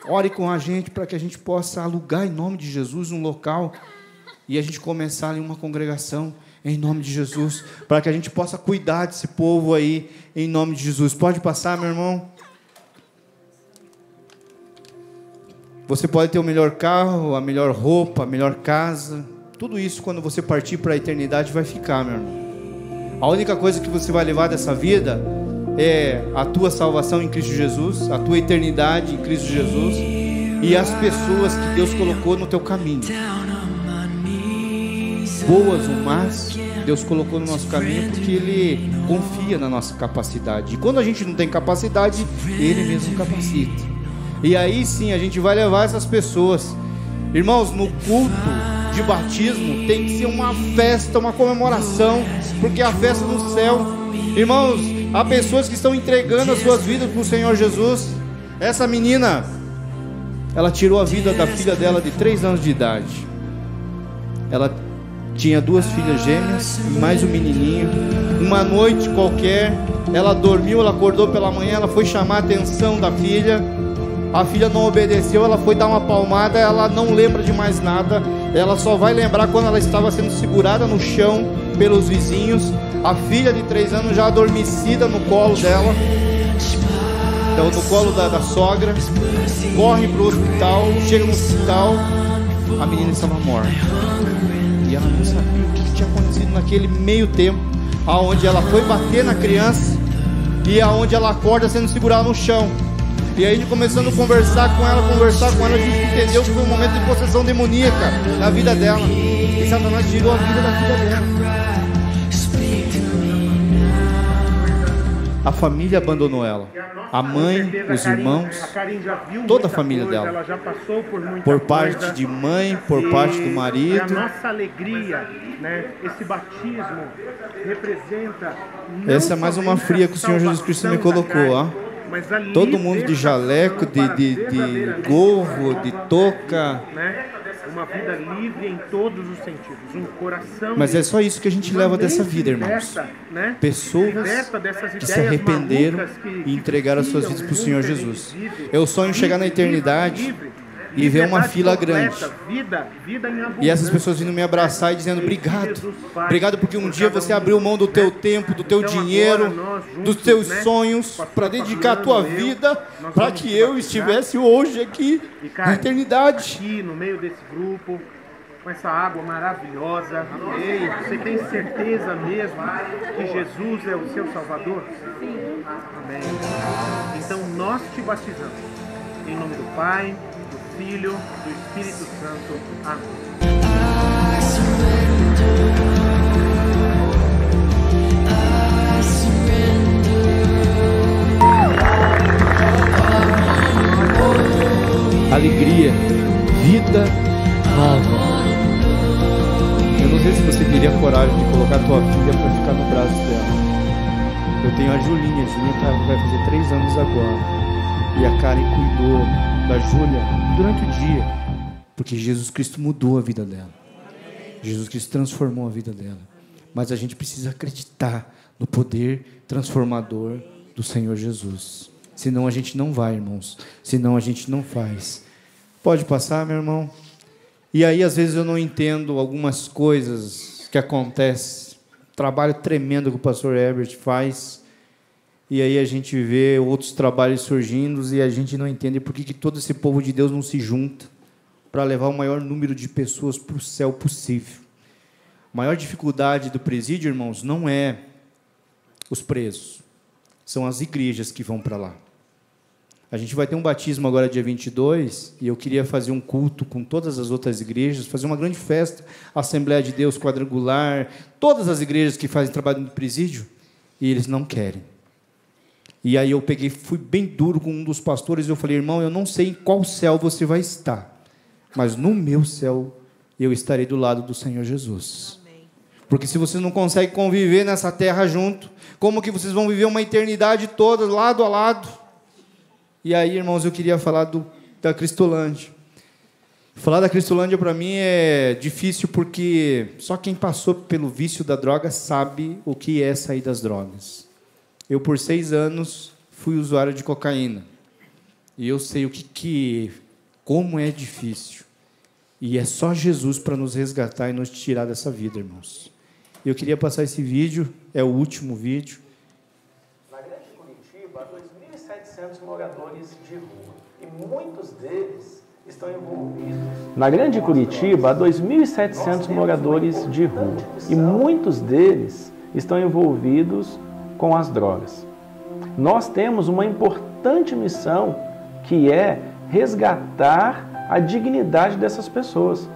Speaker 1: Ore com a gente para que a gente possa alugar em nome de Jesus um local e a gente começar ali uma congregação em nome de Jesus, para que a gente possa cuidar desse povo aí em nome de Jesus. Pode passar, meu irmão? Você pode ter o melhor carro, a melhor roupa, a melhor casa. Tudo isso, quando você partir para a eternidade, vai ficar, meu irmão. A única coisa que você vai levar dessa vida é a tua salvação em Cristo Jesus, a tua eternidade em Cristo Jesus e as pessoas que Deus colocou no teu caminho. Boas ou más, Deus colocou no nosso caminho porque Ele confia na nossa capacidade. E quando a gente não tem capacidade, Ele mesmo capacita. E aí sim a gente vai levar essas pessoas. Irmãos, no culto de batismo tem que ser uma festa, uma comemoração, porque é a festa no céu. Irmãos, há pessoas que estão entregando as suas vidas para o Senhor Jesus. Essa menina, ela tirou a vida da filha dela de três anos de idade. Ela tinha duas filhas gêmeas e mais um menininho. Uma noite qualquer, ela dormiu, ela acordou pela manhã, ela foi chamar a atenção da filha. A filha não obedeceu, ela foi dar uma palmada, ela não lembra de mais nada. Ela só vai lembrar quando ela estava sendo segurada no chão pelos vizinhos. A filha de três anos já adormecida no colo dela, então, no colo da, da sogra. Corre para o hospital, chega no hospital, a menina estava morta. E ela não sabia o que tinha acontecido naquele meio tempo, aonde ela foi bater na criança e aonde ela acorda sendo segurada no chão. E aí, começando a conversar com ela, conversar com ela, a gente entendeu que foi um momento de possessão demoníaca na vida dela. E Satanás tirou a vida da filha dela. A família abandonou ela. A mãe, os irmãos, toda a família dela. Por parte de mãe, por parte do marido.
Speaker 7: a nossa alegria, né? Esse batismo representa.
Speaker 1: Essa é mais uma fria que o Senhor Jesus Cristo me colocou, ó. Todo mundo de jaleco, de, de, de gorro, de touca.
Speaker 7: Uma vida livre em todos os sentidos, um coração.
Speaker 1: Mas é só isso que a gente leva dessa vida, irmãos.
Speaker 7: Né?
Speaker 1: Pessoas que se arrependeram e entregaram as suas vidas para o Senhor Jesus. Eu sonho chegar na eternidade e ver uma fila grande.
Speaker 7: Vida, vida
Speaker 1: e essas pessoas vindo me abraçar e dizendo obrigado. Obrigado porque um dia você abriu mão do teu tempo, do teu
Speaker 7: Então,
Speaker 1: dinheiro, dos teus sonhos para dedicar a tua vida para que eu estivesse hoje aqui na eternidade.
Speaker 7: Aqui no meio desse grupo, com essa água maravilhosa. Ei, você tem certeza mesmo que Jesus é o seu Salvador? Sim. Amém. Então nós te batizamos. Em nome do Pai, Filho, do Espírito Santo. Amém.
Speaker 1: Alegria, vida nova. Eu não sei se você teria coragem de colocar tua filha para ficar no braço dela. Eu tenho a Julinha, a Julinha tá- vai fazer três anos agora. E a Karen cuidou da Júlia durante o dia, porque Jesus Cristo mudou a vida dela. Jesus Cristo transformou a vida dela. Mas a gente precisa acreditar no poder transformador do Senhor Jesus. Senão a gente não vai, irmãos. Senão a gente não faz. Pode passar, meu irmão? E aí, às vezes, eu não entendo algumas coisas que acontecem. Trabalho tremendo que o pastor Herbert faz. E aí a gente vê outros trabalhos surgindo e a gente não entende por que, que todo esse povo de Deus não se junta para levar o maior número de pessoas para o céu possível. A maior dificuldade do presídio, irmãos, não é os presos, são as igrejas que vão para lá. A gente vai ter um batismo agora dia 22 e eu queria fazer um culto com todas as outras igrejas, fazer uma grande festa, Assembleia de Deus quadrangular, todas as igrejas que fazem trabalho no presídio, e eles não querem. E aí eu peguei, fui bem duro com um dos pastores e eu falei, irmão, eu não sei em qual céu você vai estar, mas no meu céu eu estarei do lado do Senhor Jesus. Porque se vocês não conseguem conviver nessa terra junto, como que vocês vão viver uma eternidade toda lado a lado? E aí, irmãos, eu queria falar do, da Cristolândia. Falar da Cristolândia para mim é difícil porque só quem passou pelo vício da droga sabe o que é sair das drogas. Eu, por seis anos, fui usuário de cocaína. E eu sei o que, que como é difícil. E é só Jesus para nos resgatar e nos tirar dessa vida, irmãos. Eu queria passar esse vídeo, é o último vídeo.
Speaker 8: Na Grande Curitiba, há 2.700 moradores de rua. E muitos deles estão envolvidos.
Speaker 3: Na Grande Curitiba, há 2.700 moradores de rua. E muitos deles estão envolvidos com as drogas. Nós temos uma importante missão que é resgatar a dignidade dessas pessoas.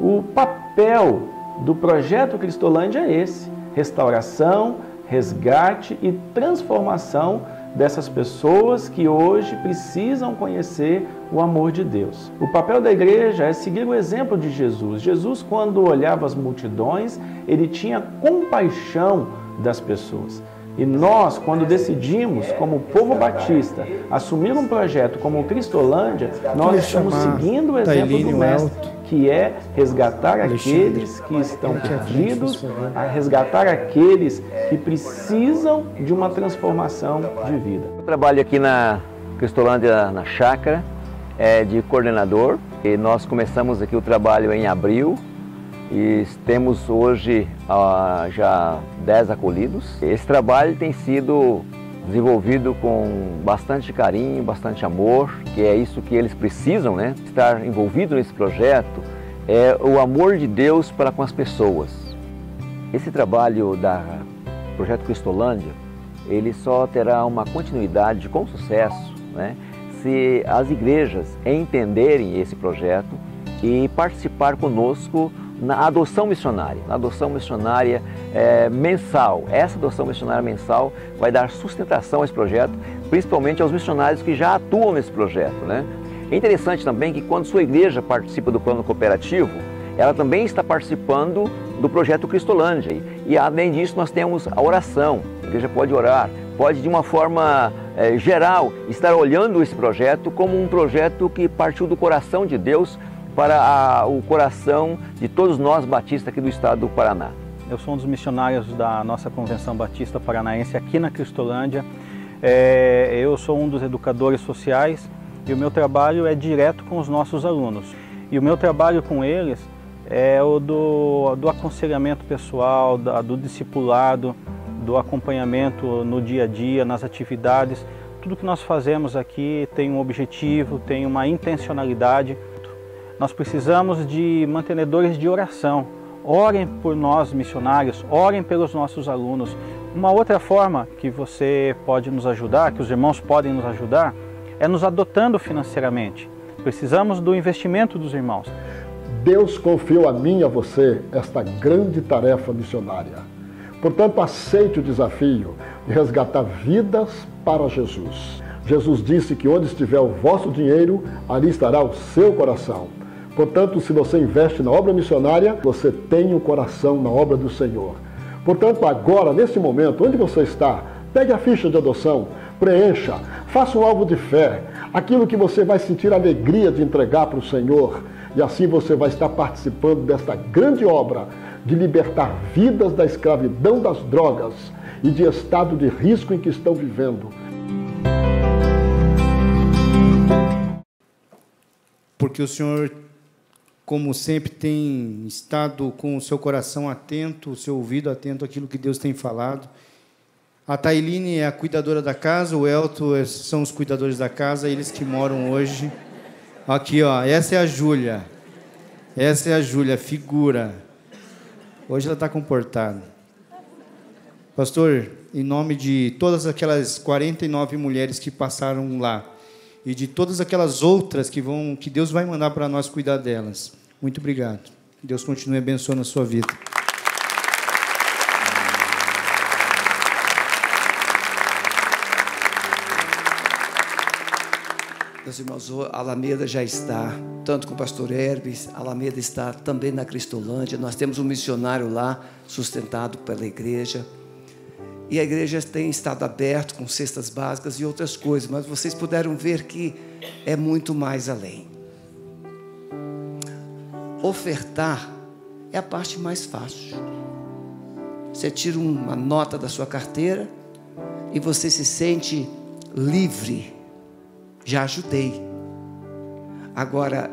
Speaker 3: O papel do projeto Cristolândia é esse: restauração, resgate e transformação dessas pessoas que hoje precisam conhecer o amor de Deus. O papel da igreja é seguir o exemplo de Jesus. Jesus, quando olhava as multidões, ele tinha compaixão das pessoas. E nós, quando decidimos, como povo batista, assumir um projeto como o Cristolândia, nós estamos seguindo o exemplo do Mestre, que é resgatar aqueles que estão perdidos, a resgatar aqueles que precisam de uma transformação de vida.
Speaker 9: Eu trabalho aqui na Cristolândia, na chácara, é, de coordenador, e nós começamos aqui o trabalho em abril, e temos hoje ah, já 10 acolhidos. Esse trabalho tem sido desenvolvido com bastante carinho, bastante amor, que é isso que eles precisam, né? Estar envolvido nesse projeto é o amor de Deus para com as pessoas. Esse trabalho da Projeto Cristolândia, ele só terá uma continuidade com sucesso, né? Se as igrejas entenderem esse projeto e participar conosco na adoção missionária, na adoção missionária é, mensal. Essa adoção missionária mensal vai dar sustentação a esse projeto, principalmente aos missionários que já atuam nesse projeto. Né? É interessante também que quando sua igreja participa do plano cooperativo, ela também está participando do projeto Cristolândia. E além disso, nós temos a oração. A igreja pode orar, pode de uma forma é, geral estar olhando esse projeto como um projeto que partiu do coração de Deus para a, o coração de todos nós batistas aqui do estado do Paraná.
Speaker 10: Eu sou um dos missionários da nossa Convenção Batista Paranaense aqui na Cristolândia. É, eu sou um dos educadores sociais e o meu trabalho é direto com os nossos alunos. E o meu trabalho com eles é o do, do aconselhamento pessoal, da, do discipulado, do acompanhamento no dia a dia, nas atividades. Tudo que nós fazemos aqui tem um objetivo, tem uma intencionalidade nós precisamos de mantenedores de oração. Orem por nós, missionários, orem pelos nossos alunos. Uma outra forma que você pode nos ajudar, que os irmãos podem nos ajudar, é nos adotando financeiramente. Precisamos do investimento dos irmãos.
Speaker 11: Deus confiou a mim e a você esta grande tarefa missionária. Portanto, aceite o desafio de resgatar vidas para Jesus. Jesus disse que onde estiver o vosso dinheiro, ali estará o seu coração. Portanto, se você investe na obra missionária, você tem o coração na obra do Senhor. Portanto, agora, nesse momento, onde você está, pegue a ficha de adoção, preencha, faça um alvo de fé, aquilo que você vai sentir alegria de entregar para o Senhor. E assim você vai estar participando desta grande obra de libertar vidas da escravidão das drogas e de estado de risco em que estão vivendo.
Speaker 1: Porque o Senhor como sempre, tem estado com o seu coração atento, o seu ouvido atento àquilo que Deus tem falado. A Tailine é a cuidadora da casa, o Elton é, são os cuidadores da casa, eles que moram hoje. Aqui, ó, essa é a Júlia. Essa é a Júlia, figura. Hoje ela está comportada. Pastor, em nome de todas aquelas 49 mulheres que passaram lá e de todas aquelas outras que vão que Deus vai mandar para nós cuidar delas. Muito obrigado. Deus continue abençoando a sua vida.
Speaker 12: Meus irmãos, a Alameda já está, tanto com o pastor Hermes, a Alameda está também na Cristolândia. Nós temos um missionário lá, sustentado pela igreja. E a igreja tem estado aberto com cestas básicas e outras coisas, mas vocês puderam ver que é muito mais além. Ofertar é a parte mais fácil. Você tira uma nota da sua carteira e você se sente livre. Já ajudei. Agora,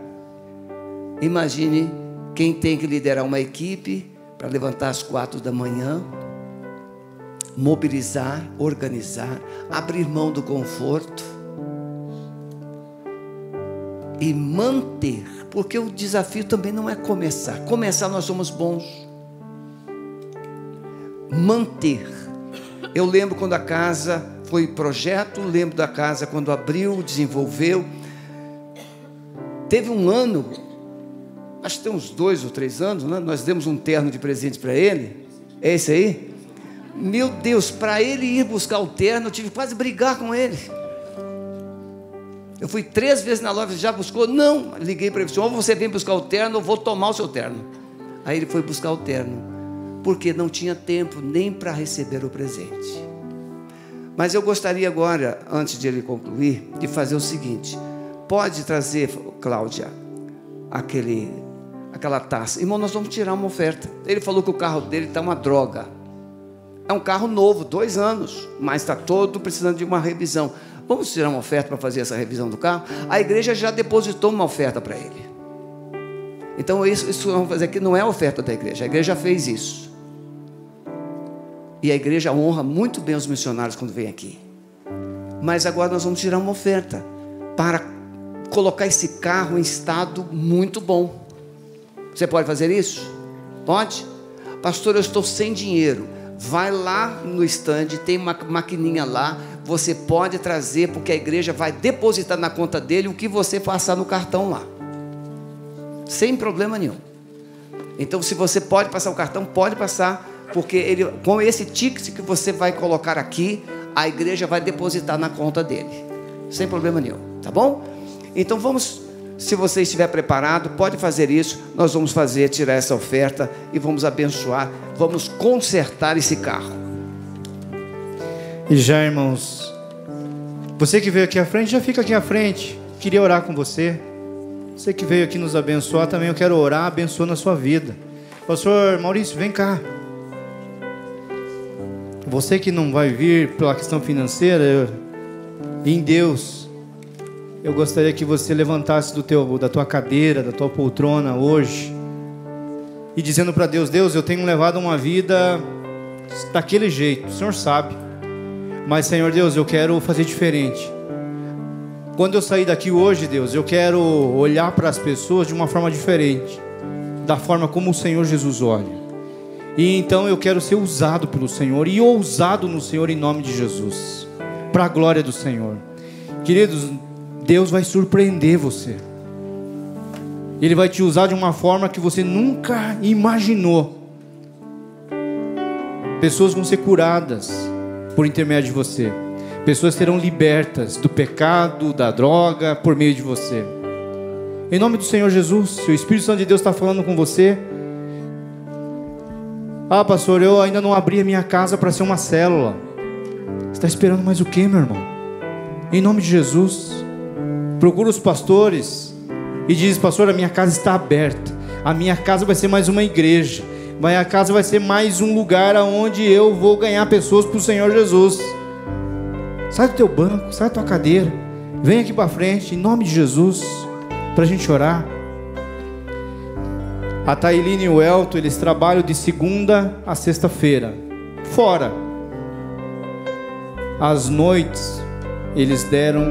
Speaker 12: imagine quem tem que liderar uma equipe para levantar às quatro da manhã, mobilizar, organizar, abrir mão do conforto e manter, porque o desafio também não é começar. Começar nós somos bons. Manter. Eu lembro quando a casa foi projeto, lembro da casa quando abriu, desenvolveu. Teve um ano, acho que tem uns dois ou três anos, né? nós demos um terno de presente para ele. É esse aí? Meu Deus, para ele ir buscar o terno, eu tive quase brigar com ele. Eu fui três vezes na loja, já buscou? Não. Liguei para ele, ou você vem buscar o terno, ou vou tomar o seu terno. Aí ele foi buscar o terno, porque não tinha tempo nem para receber o presente. Mas eu gostaria agora, antes de ele concluir, de fazer o seguinte: pode trazer, Cláudia, aquele, aquela taça. Irmão, nós vamos tirar uma oferta. Ele falou que o carro dele está uma droga. É um carro novo, dois anos, mas está todo precisando de uma revisão. Vamos tirar uma oferta para fazer essa revisão do carro? A igreja já depositou uma oferta para ele. Então, isso, isso vamos fazer aqui não é oferta da igreja, a igreja fez isso. E a igreja honra muito bem os missionários quando vem aqui. Mas agora nós vamos tirar uma oferta para colocar esse carro em estado muito bom. Você pode fazer isso? Pode? Pastor, eu estou sem dinheiro. Vai lá no estande, tem uma maquininha lá, você pode trazer, porque a igreja vai depositar na conta dele o que você passar no cartão lá. Sem problema nenhum. Então, se você pode passar o cartão, pode passar, porque ele, com esse ticket que você vai colocar aqui, a igreja vai depositar na conta dele. Sem problema nenhum, tá bom? Então vamos, se você estiver preparado, pode fazer isso. Nós vamos fazer, tirar essa oferta e vamos abençoar, vamos consertar esse carro.
Speaker 1: E já, irmãos, você que veio aqui à frente, já fica aqui à frente. Queria orar com você. Você que veio aqui nos abençoar, também eu quero orar, abençoando a sua vida. Pastor Maurício, vem cá. Você que não vai vir pela questão financeira, eu, em Deus, eu gostaria que você levantasse do teu, da tua cadeira, da tua poltrona hoje, e dizendo para Deus: Deus, eu tenho levado uma vida daquele jeito, o Senhor sabe, mas Senhor Deus, eu quero fazer diferente. Quando eu sair daqui hoje, Deus, eu quero olhar para as pessoas de uma forma diferente, da forma como o Senhor Jesus olha. E então eu quero ser usado pelo Senhor e ousado no Senhor em nome de Jesus, para a glória do Senhor. Queridos, Deus vai surpreender você. Ele vai te usar de uma forma que você nunca imaginou. Pessoas vão ser curadas por intermédio de você. Pessoas serão libertas do pecado, da droga, por meio de você. Em nome do Senhor Jesus, se o Espírito Santo de Deus está falando com você, ah, pastor, eu ainda não abri a minha casa para ser uma célula. Você está esperando mais o que, meu irmão? Em nome de Jesus, procura os pastores e diz: Pastor, a minha casa está aberta. A minha casa vai ser mais uma igreja. A casa vai ser mais um lugar onde eu vou ganhar pessoas para o Senhor Jesus. Sai do teu banco, sai da tua cadeira. Vem aqui para frente, em nome de Jesus, para a gente orar. A Tailine e o Elton, eles trabalham de segunda a sexta-feira. Fora. As noites, eles deram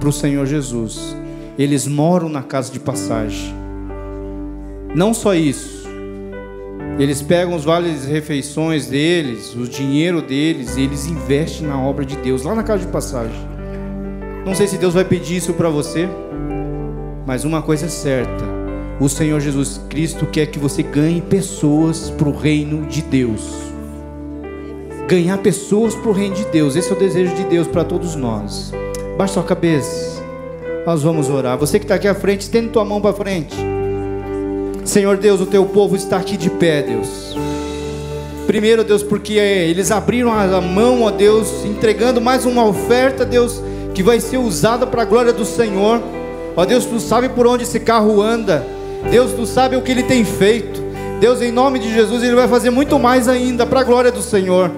Speaker 1: para o Senhor Jesus. Eles moram na casa de passagem. Não só isso. Eles pegam os vales refeições deles, o dinheiro deles, e eles investem na obra de Deus, lá na casa de passagem. Não sei se Deus vai pedir isso para você, mas uma coisa é certa: o Senhor Jesus Cristo quer que você ganhe pessoas para o reino de Deus. Ganhar pessoas para o reino de Deus, esse é o desejo de Deus para todos nós. Baixa sua cabeça, nós vamos orar. Você que está aqui à frente, estende tua mão para frente. Senhor Deus, o teu povo está aqui de pé, Deus. Primeiro, Deus, porque eles abriram a mão, ó Deus, entregando mais uma oferta, Deus, que vai ser usada para a glória do Senhor. Ó Deus, tu sabe por onde esse carro anda. Deus, tu sabe o que ele tem feito. Deus, em nome de Jesus, ele vai fazer muito mais ainda para a glória do Senhor.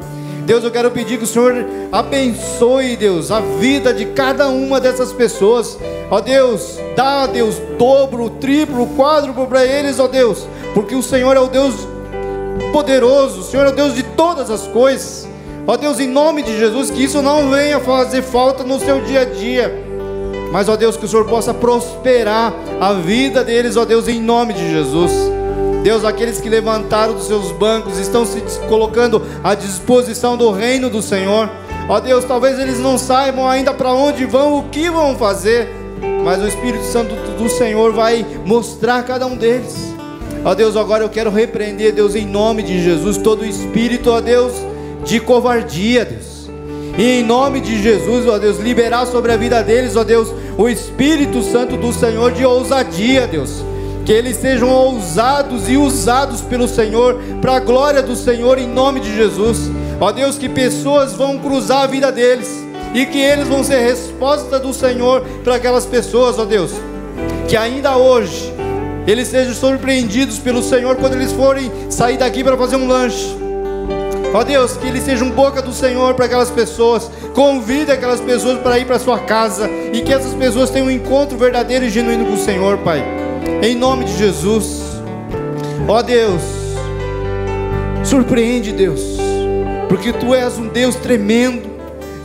Speaker 1: Deus, eu quero pedir que o Senhor abençoe, Deus, a vida de cada uma dessas pessoas. Ó Deus, dá, Deus, dobro, triplo, quádruplo para eles, ó Deus, porque o Senhor é o Deus poderoso, o Senhor é o Deus de todas as coisas. Ó Deus, em nome de Jesus, que isso não venha fazer falta no seu dia a dia. Mas, ó Deus, que o Senhor possa prosperar a vida deles, ó Deus, em nome de Jesus. Deus, aqueles que levantaram dos seus bancos estão se colocando à disposição do reino do Senhor. Ó Deus, talvez eles não saibam ainda para onde vão, o que vão fazer, mas o Espírito Santo do Senhor vai mostrar cada um deles. Ó Deus, agora eu quero repreender, Deus, em nome de Jesus, todo o espírito, ó Deus, de covardia, Deus. E em nome de Jesus, ó Deus, liberar sobre a vida deles, ó Deus, o Espírito Santo do Senhor de ousadia, Deus. Que eles sejam ousados e usados pelo Senhor, para a glória do Senhor, em nome de Jesus. Ó Deus, que pessoas vão cruzar a vida deles e que eles vão ser resposta do Senhor para aquelas pessoas, ó Deus. Que ainda hoje eles sejam surpreendidos pelo Senhor quando eles forem sair daqui para fazer um lanche. Ó Deus, que eles sejam boca do Senhor para aquelas pessoas. Convide aquelas pessoas para ir para sua casa e que essas pessoas tenham um encontro verdadeiro e genuíno com o Senhor, Pai. Em nome de Jesus. Ó Deus, surpreende, Deus, porque tu és um Deus tremendo.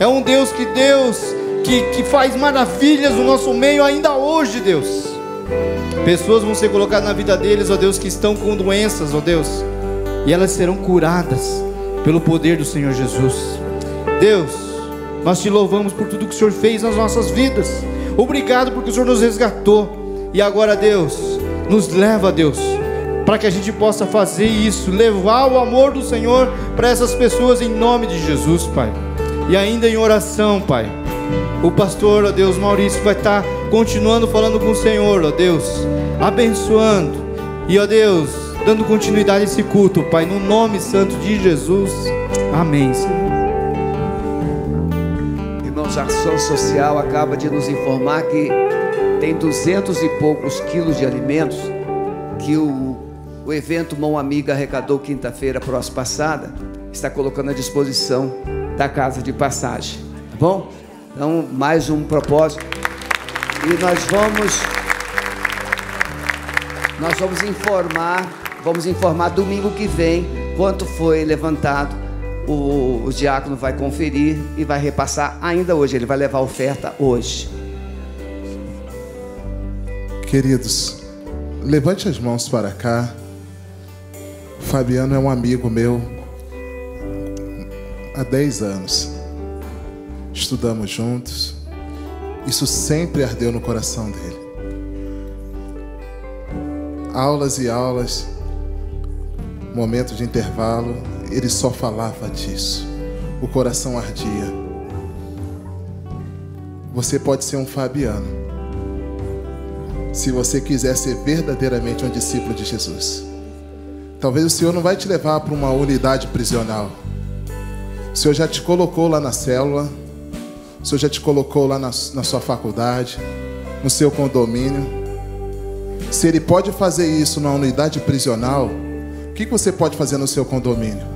Speaker 1: É um Deus que Deus que, que faz maravilhas no nosso meio ainda hoje, Deus. Pessoas vão ser colocadas na vida deles, ó Deus, que estão com doenças, ó Deus, e elas serão curadas pelo poder do Senhor Jesus. Deus, nós te louvamos por tudo que o Senhor fez nas nossas vidas. Obrigado porque o Senhor nos resgatou. E agora, Deus, nos leva, Deus, para que a gente possa fazer isso, levar o amor do Senhor para essas pessoas em nome de Jesus, Pai. E ainda em oração, Pai. O pastor, ó Deus, Maurício, vai estar continuando falando com o Senhor, ó Deus, abençoando. E ó Deus, dando continuidade a esse culto, Pai, no nome santo de Jesus. Amém, Senhor.
Speaker 12: Irmãos, a ação social acaba de nos informar que tem duzentos e poucos quilos de alimentos que o, o evento Mão Amiga arrecadou quinta-feira próxima passada, está colocando à disposição da casa de passagem, tá bom? Então, mais um propósito. E nós vamos nós vamos informar, vamos informar domingo que vem quanto foi levantado. O, o diácono vai conferir e vai repassar ainda hoje. Ele vai levar a oferta hoje.
Speaker 13: Queridos, levante as mãos para cá. Fabiano é um amigo meu há 10 anos. Estudamos juntos. Isso sempre ardeu no coração dele. Aulas e aulas, momento de intervalo, ele só falava disso. O coração ardia. Você pode ser um Fabiano. Se você quiser ser verdadeiramente um discípulo de Jesus. Talvez o Senhor não vai te levar para uma unidade prisional. O Senhor já te colocou lá na célula. O Senhor já te colocou lá na, na sua faculdade, no seu condomínio. Se Ele pode fazer isso numa unidade prisional, o que você pode fazer no seu condomínio?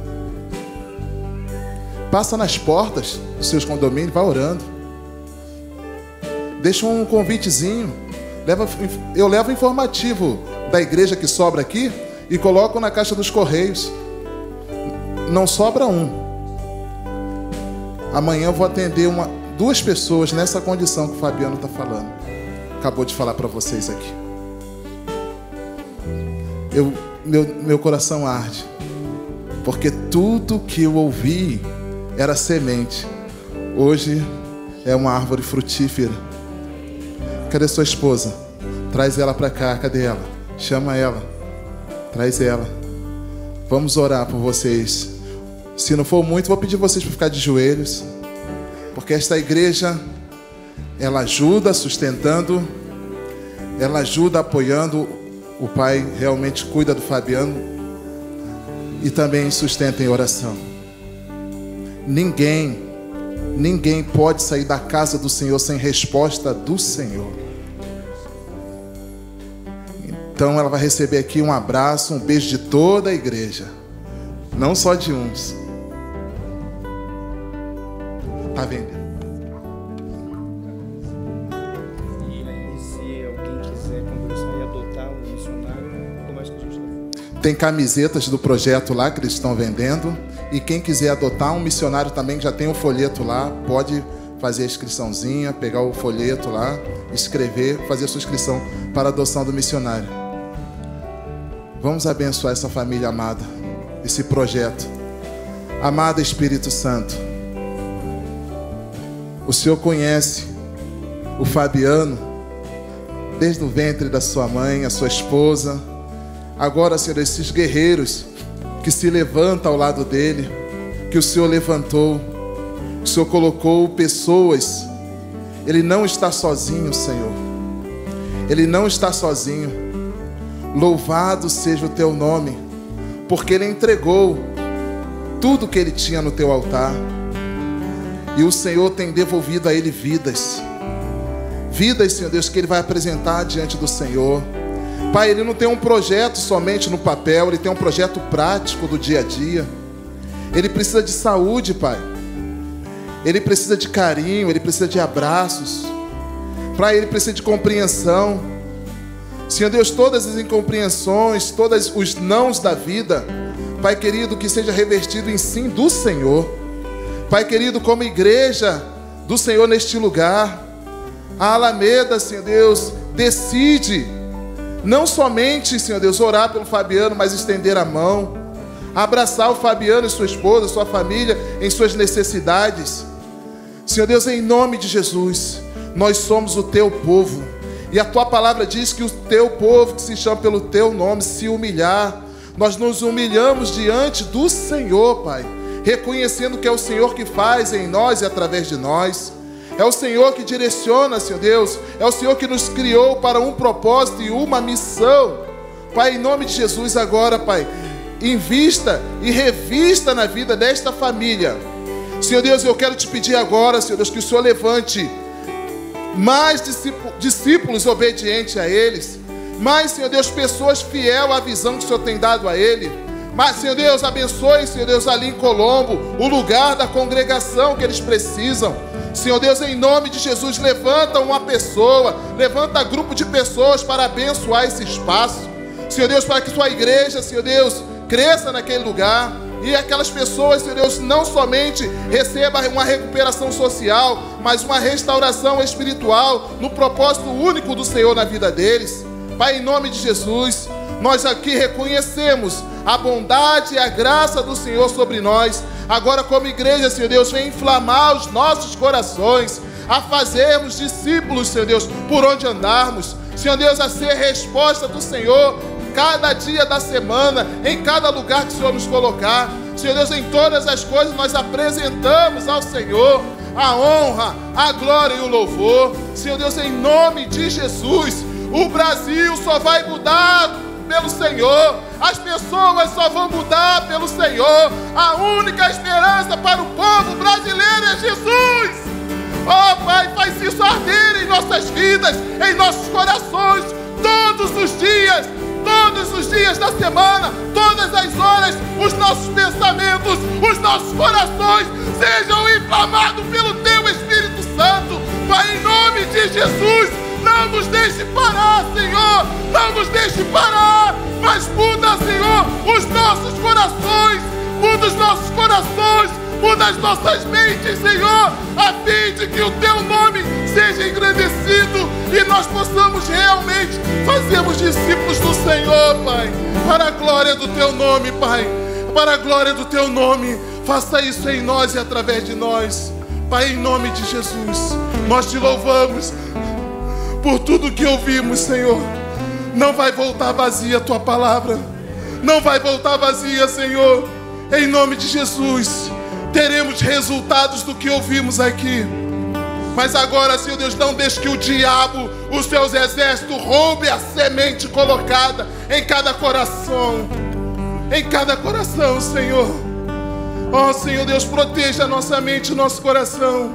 Speaker 13: Passa nas portas dos seus condomínios, vai orando. Deixa um convitezinho. Eu levo informativo da igreja que sobra aqui e coloco na caixa dos correios. Não sobra um. Amanhã eu vou atender uma, duas pessoas nessa condição que o Fabiano está falando. Acabou de falar para vocês aqui. Eu, meu, meu coração arde. Porque tudo que eu ouvi era semente. Hoje é uma árvore frutífera. Cadê sua esposa? Traz ela para cá. Cadê ela? Chama ela. Traz ela. Vamos orar por vocês. Se não for muito, vou pedir vocês para ficar de joelhos. Porque esta igreja ela ajuda sustentando, ela ajuda apoiando. O pai realmente cuida do Fabiano e também sustenta em oração. Ninguém, ninguém pode sair da casa do Senhor sem resposta do Senhor. Então ela vai receber aqui um abraço, um beijo de toda a igreja, não só de uns. Tá
Speaker 14: tá?
Speaker 13: Tem camisetas do projeto lá que eles estão vendendo. E quem quiser adotar um missionário também, que já tem o folheto lá, pode fazer a inscriçãozinha, pegar o folheto lá, escrever, fazer a sua inscrição para a adoção do missionário. Vamos abençoar essa família amada, esse projeto. Amado Espírito Santo, o Senhor conhece o Fabiano desde o ventre da sua mãe, a sua esposa. Agora, Senhor, esses guerreiros que se levantam ao lado dele, que o Senhor levantou, o Senhor colocou pessoas. Ele não está sozinho, Senhor. Ele não está sozinho. Louvado seja o teu nome, porque ele entregou tudo que ele tinha no teu altar. E o Senhor tem devolvido a ele vidas. Vidas, Senhor Deus, que ele vai apresentar diante do Senhor. Pai, ele não tem um projeto somente no papel, ele tem um projeto prático do dia a dia. Ele precisa de saúde, Pai. Ele precisa de carinho, ele precisa de abraços. Pai, ele precisa de compreensão. Senhor Deus, todas as incompreensões, todos os nãos da vida, Pai querido, que seja revertido em sim do Senhor. Pai querido, como igreja do Senhor neste lugar, a Alameda, Senhor Deus, decide não somente, Senhor Deus, orar pelo Fabiano, mas estender a mão, abraçar o Fabiano e sua esposa, sua família em suas necessidades. Senhor Deus, em nome de Jesus, nós somos o teu povo. E a tua palavra diz que o teu povo, que se chama pelo teu nome, se humilhar. Nós nos humilhamos diante do Senhor, Pai, reconhecendo que é o Senhor que faz em nós e através de nós. É o Senhor que direciona, Senhor Deus. É o Senhor que nos criou para um propósito e uma missão. Pai, em nome de Jesus, agora, Pai, invista e revista na vida desta família. Senhor Deus, eu quero te pedir agora, Senhor Deus, que o Senhor levante mais discípulos obedientes a eles. Mais, Senhor Deus, pessoas fiel à visão que o Senhor tem dado a ele. Mas, Senhor Deus, abençoe, Senhor Deus, ali em Colombo, o lugar da congregação que eles precisam. Senhor Deus, em nome de Jesus, levanta uma pessoa, levanta grupo de pessoas para abençoar esse espaço. Senhor Deus, para que sua igreja, Senhor Deus, cresça naquele lugar. E aquelas pessoas, Senhor Deus, não somente recebam uma recuperação social, mas uma restauração espiritual no propósito único do Senhor na vida deles. Pai, em nome de Jesus, nós aqui reconhecemos a bondade e a graça do Senhor sobre nós. Agora, como igreja, Senhor Deus, vem inflamar os nossos corações, a fazermos discípulos, Senhor Deus, por onde andarmos. Senhor Deus, a ser resposta do Senhor cada dia da semana, em cada lugar que o Senhor nos colocar. Senhor Deus, em todas as coisas nós apresentamos ao Senhor a honra, a glória e o louvor. Senhor Deus, em nome de Jesus, o Brasil só vai mudar pelo Senhor. As pessoas só vão mudar pelo Senhor. A única esperança para o povo brasileiro é Jesus. Oh Pai, faz isso arder em nossas vidas, em nossos corações, todos os dias, todos os dias da semana, todas as horas, os nossos pensamentos, os nossos corações sejam inflamados pelo Teu Espírito Santo. Pai, em nome de Jesus, não nos deixe parar, Senhor. Não nos deixe parar. Mas muda, Senhor, os nossos corações. Muda os nossos corações. Muda as nossas mentes, Senhor. A fim de que o Teu nome seja engrandecido e nós possamos realmente fazermos discípulos do Senhor, Pai. Para a glória do Teu nome, Pai. Para a glória do Teu nome. Faça isso em nós e através de nós. Pai, em nome de Jesus, nós te louvamos por tudo que ouvimos, Senhor. Não vai voltar vazia a tua palavra. Não vai voltar vazia, Senhor. Em nome de Jesus, teremos resultados do que ouvimos aqui. Mas agora, Senhor Deus, não deixe que o diabo, os seus exércitos, roube a semente colocada em cada coração. Em cada coração, Senhor. Oh, Senhor Deus, proteja nossa mente e nosso coração.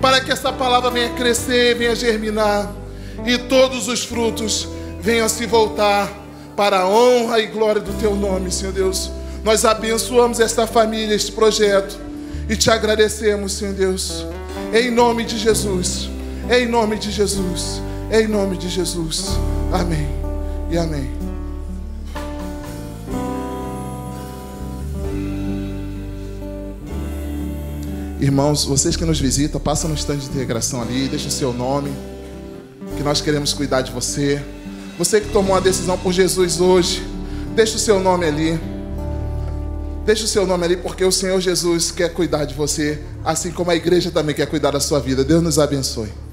Speaker 13: Para que essa palavra venha crescer, venha germinar e todos os frutos venham se voltar para a honra e glória do teu nome, Senhor Deus. Nós abençoamos esta família, este projeto e te agradecemos, Senhor Deus. Em nome de Jesus. Em nome de Jesus. Em nome de Jesus. Amém. E amém. Irmãos, vocês que nos visitam, passa no stand de integração ali, deixa o seu nome, que nós queremos cuidar de você. Você que tomou a decisão por Jesus hoje, deixa o seu nome ali. Deixa o seu nome ali, porque o Senhor Jesus quer cuidar de você, assim como a igreja também quer cuidar da sua vida. Deus nos abençoe.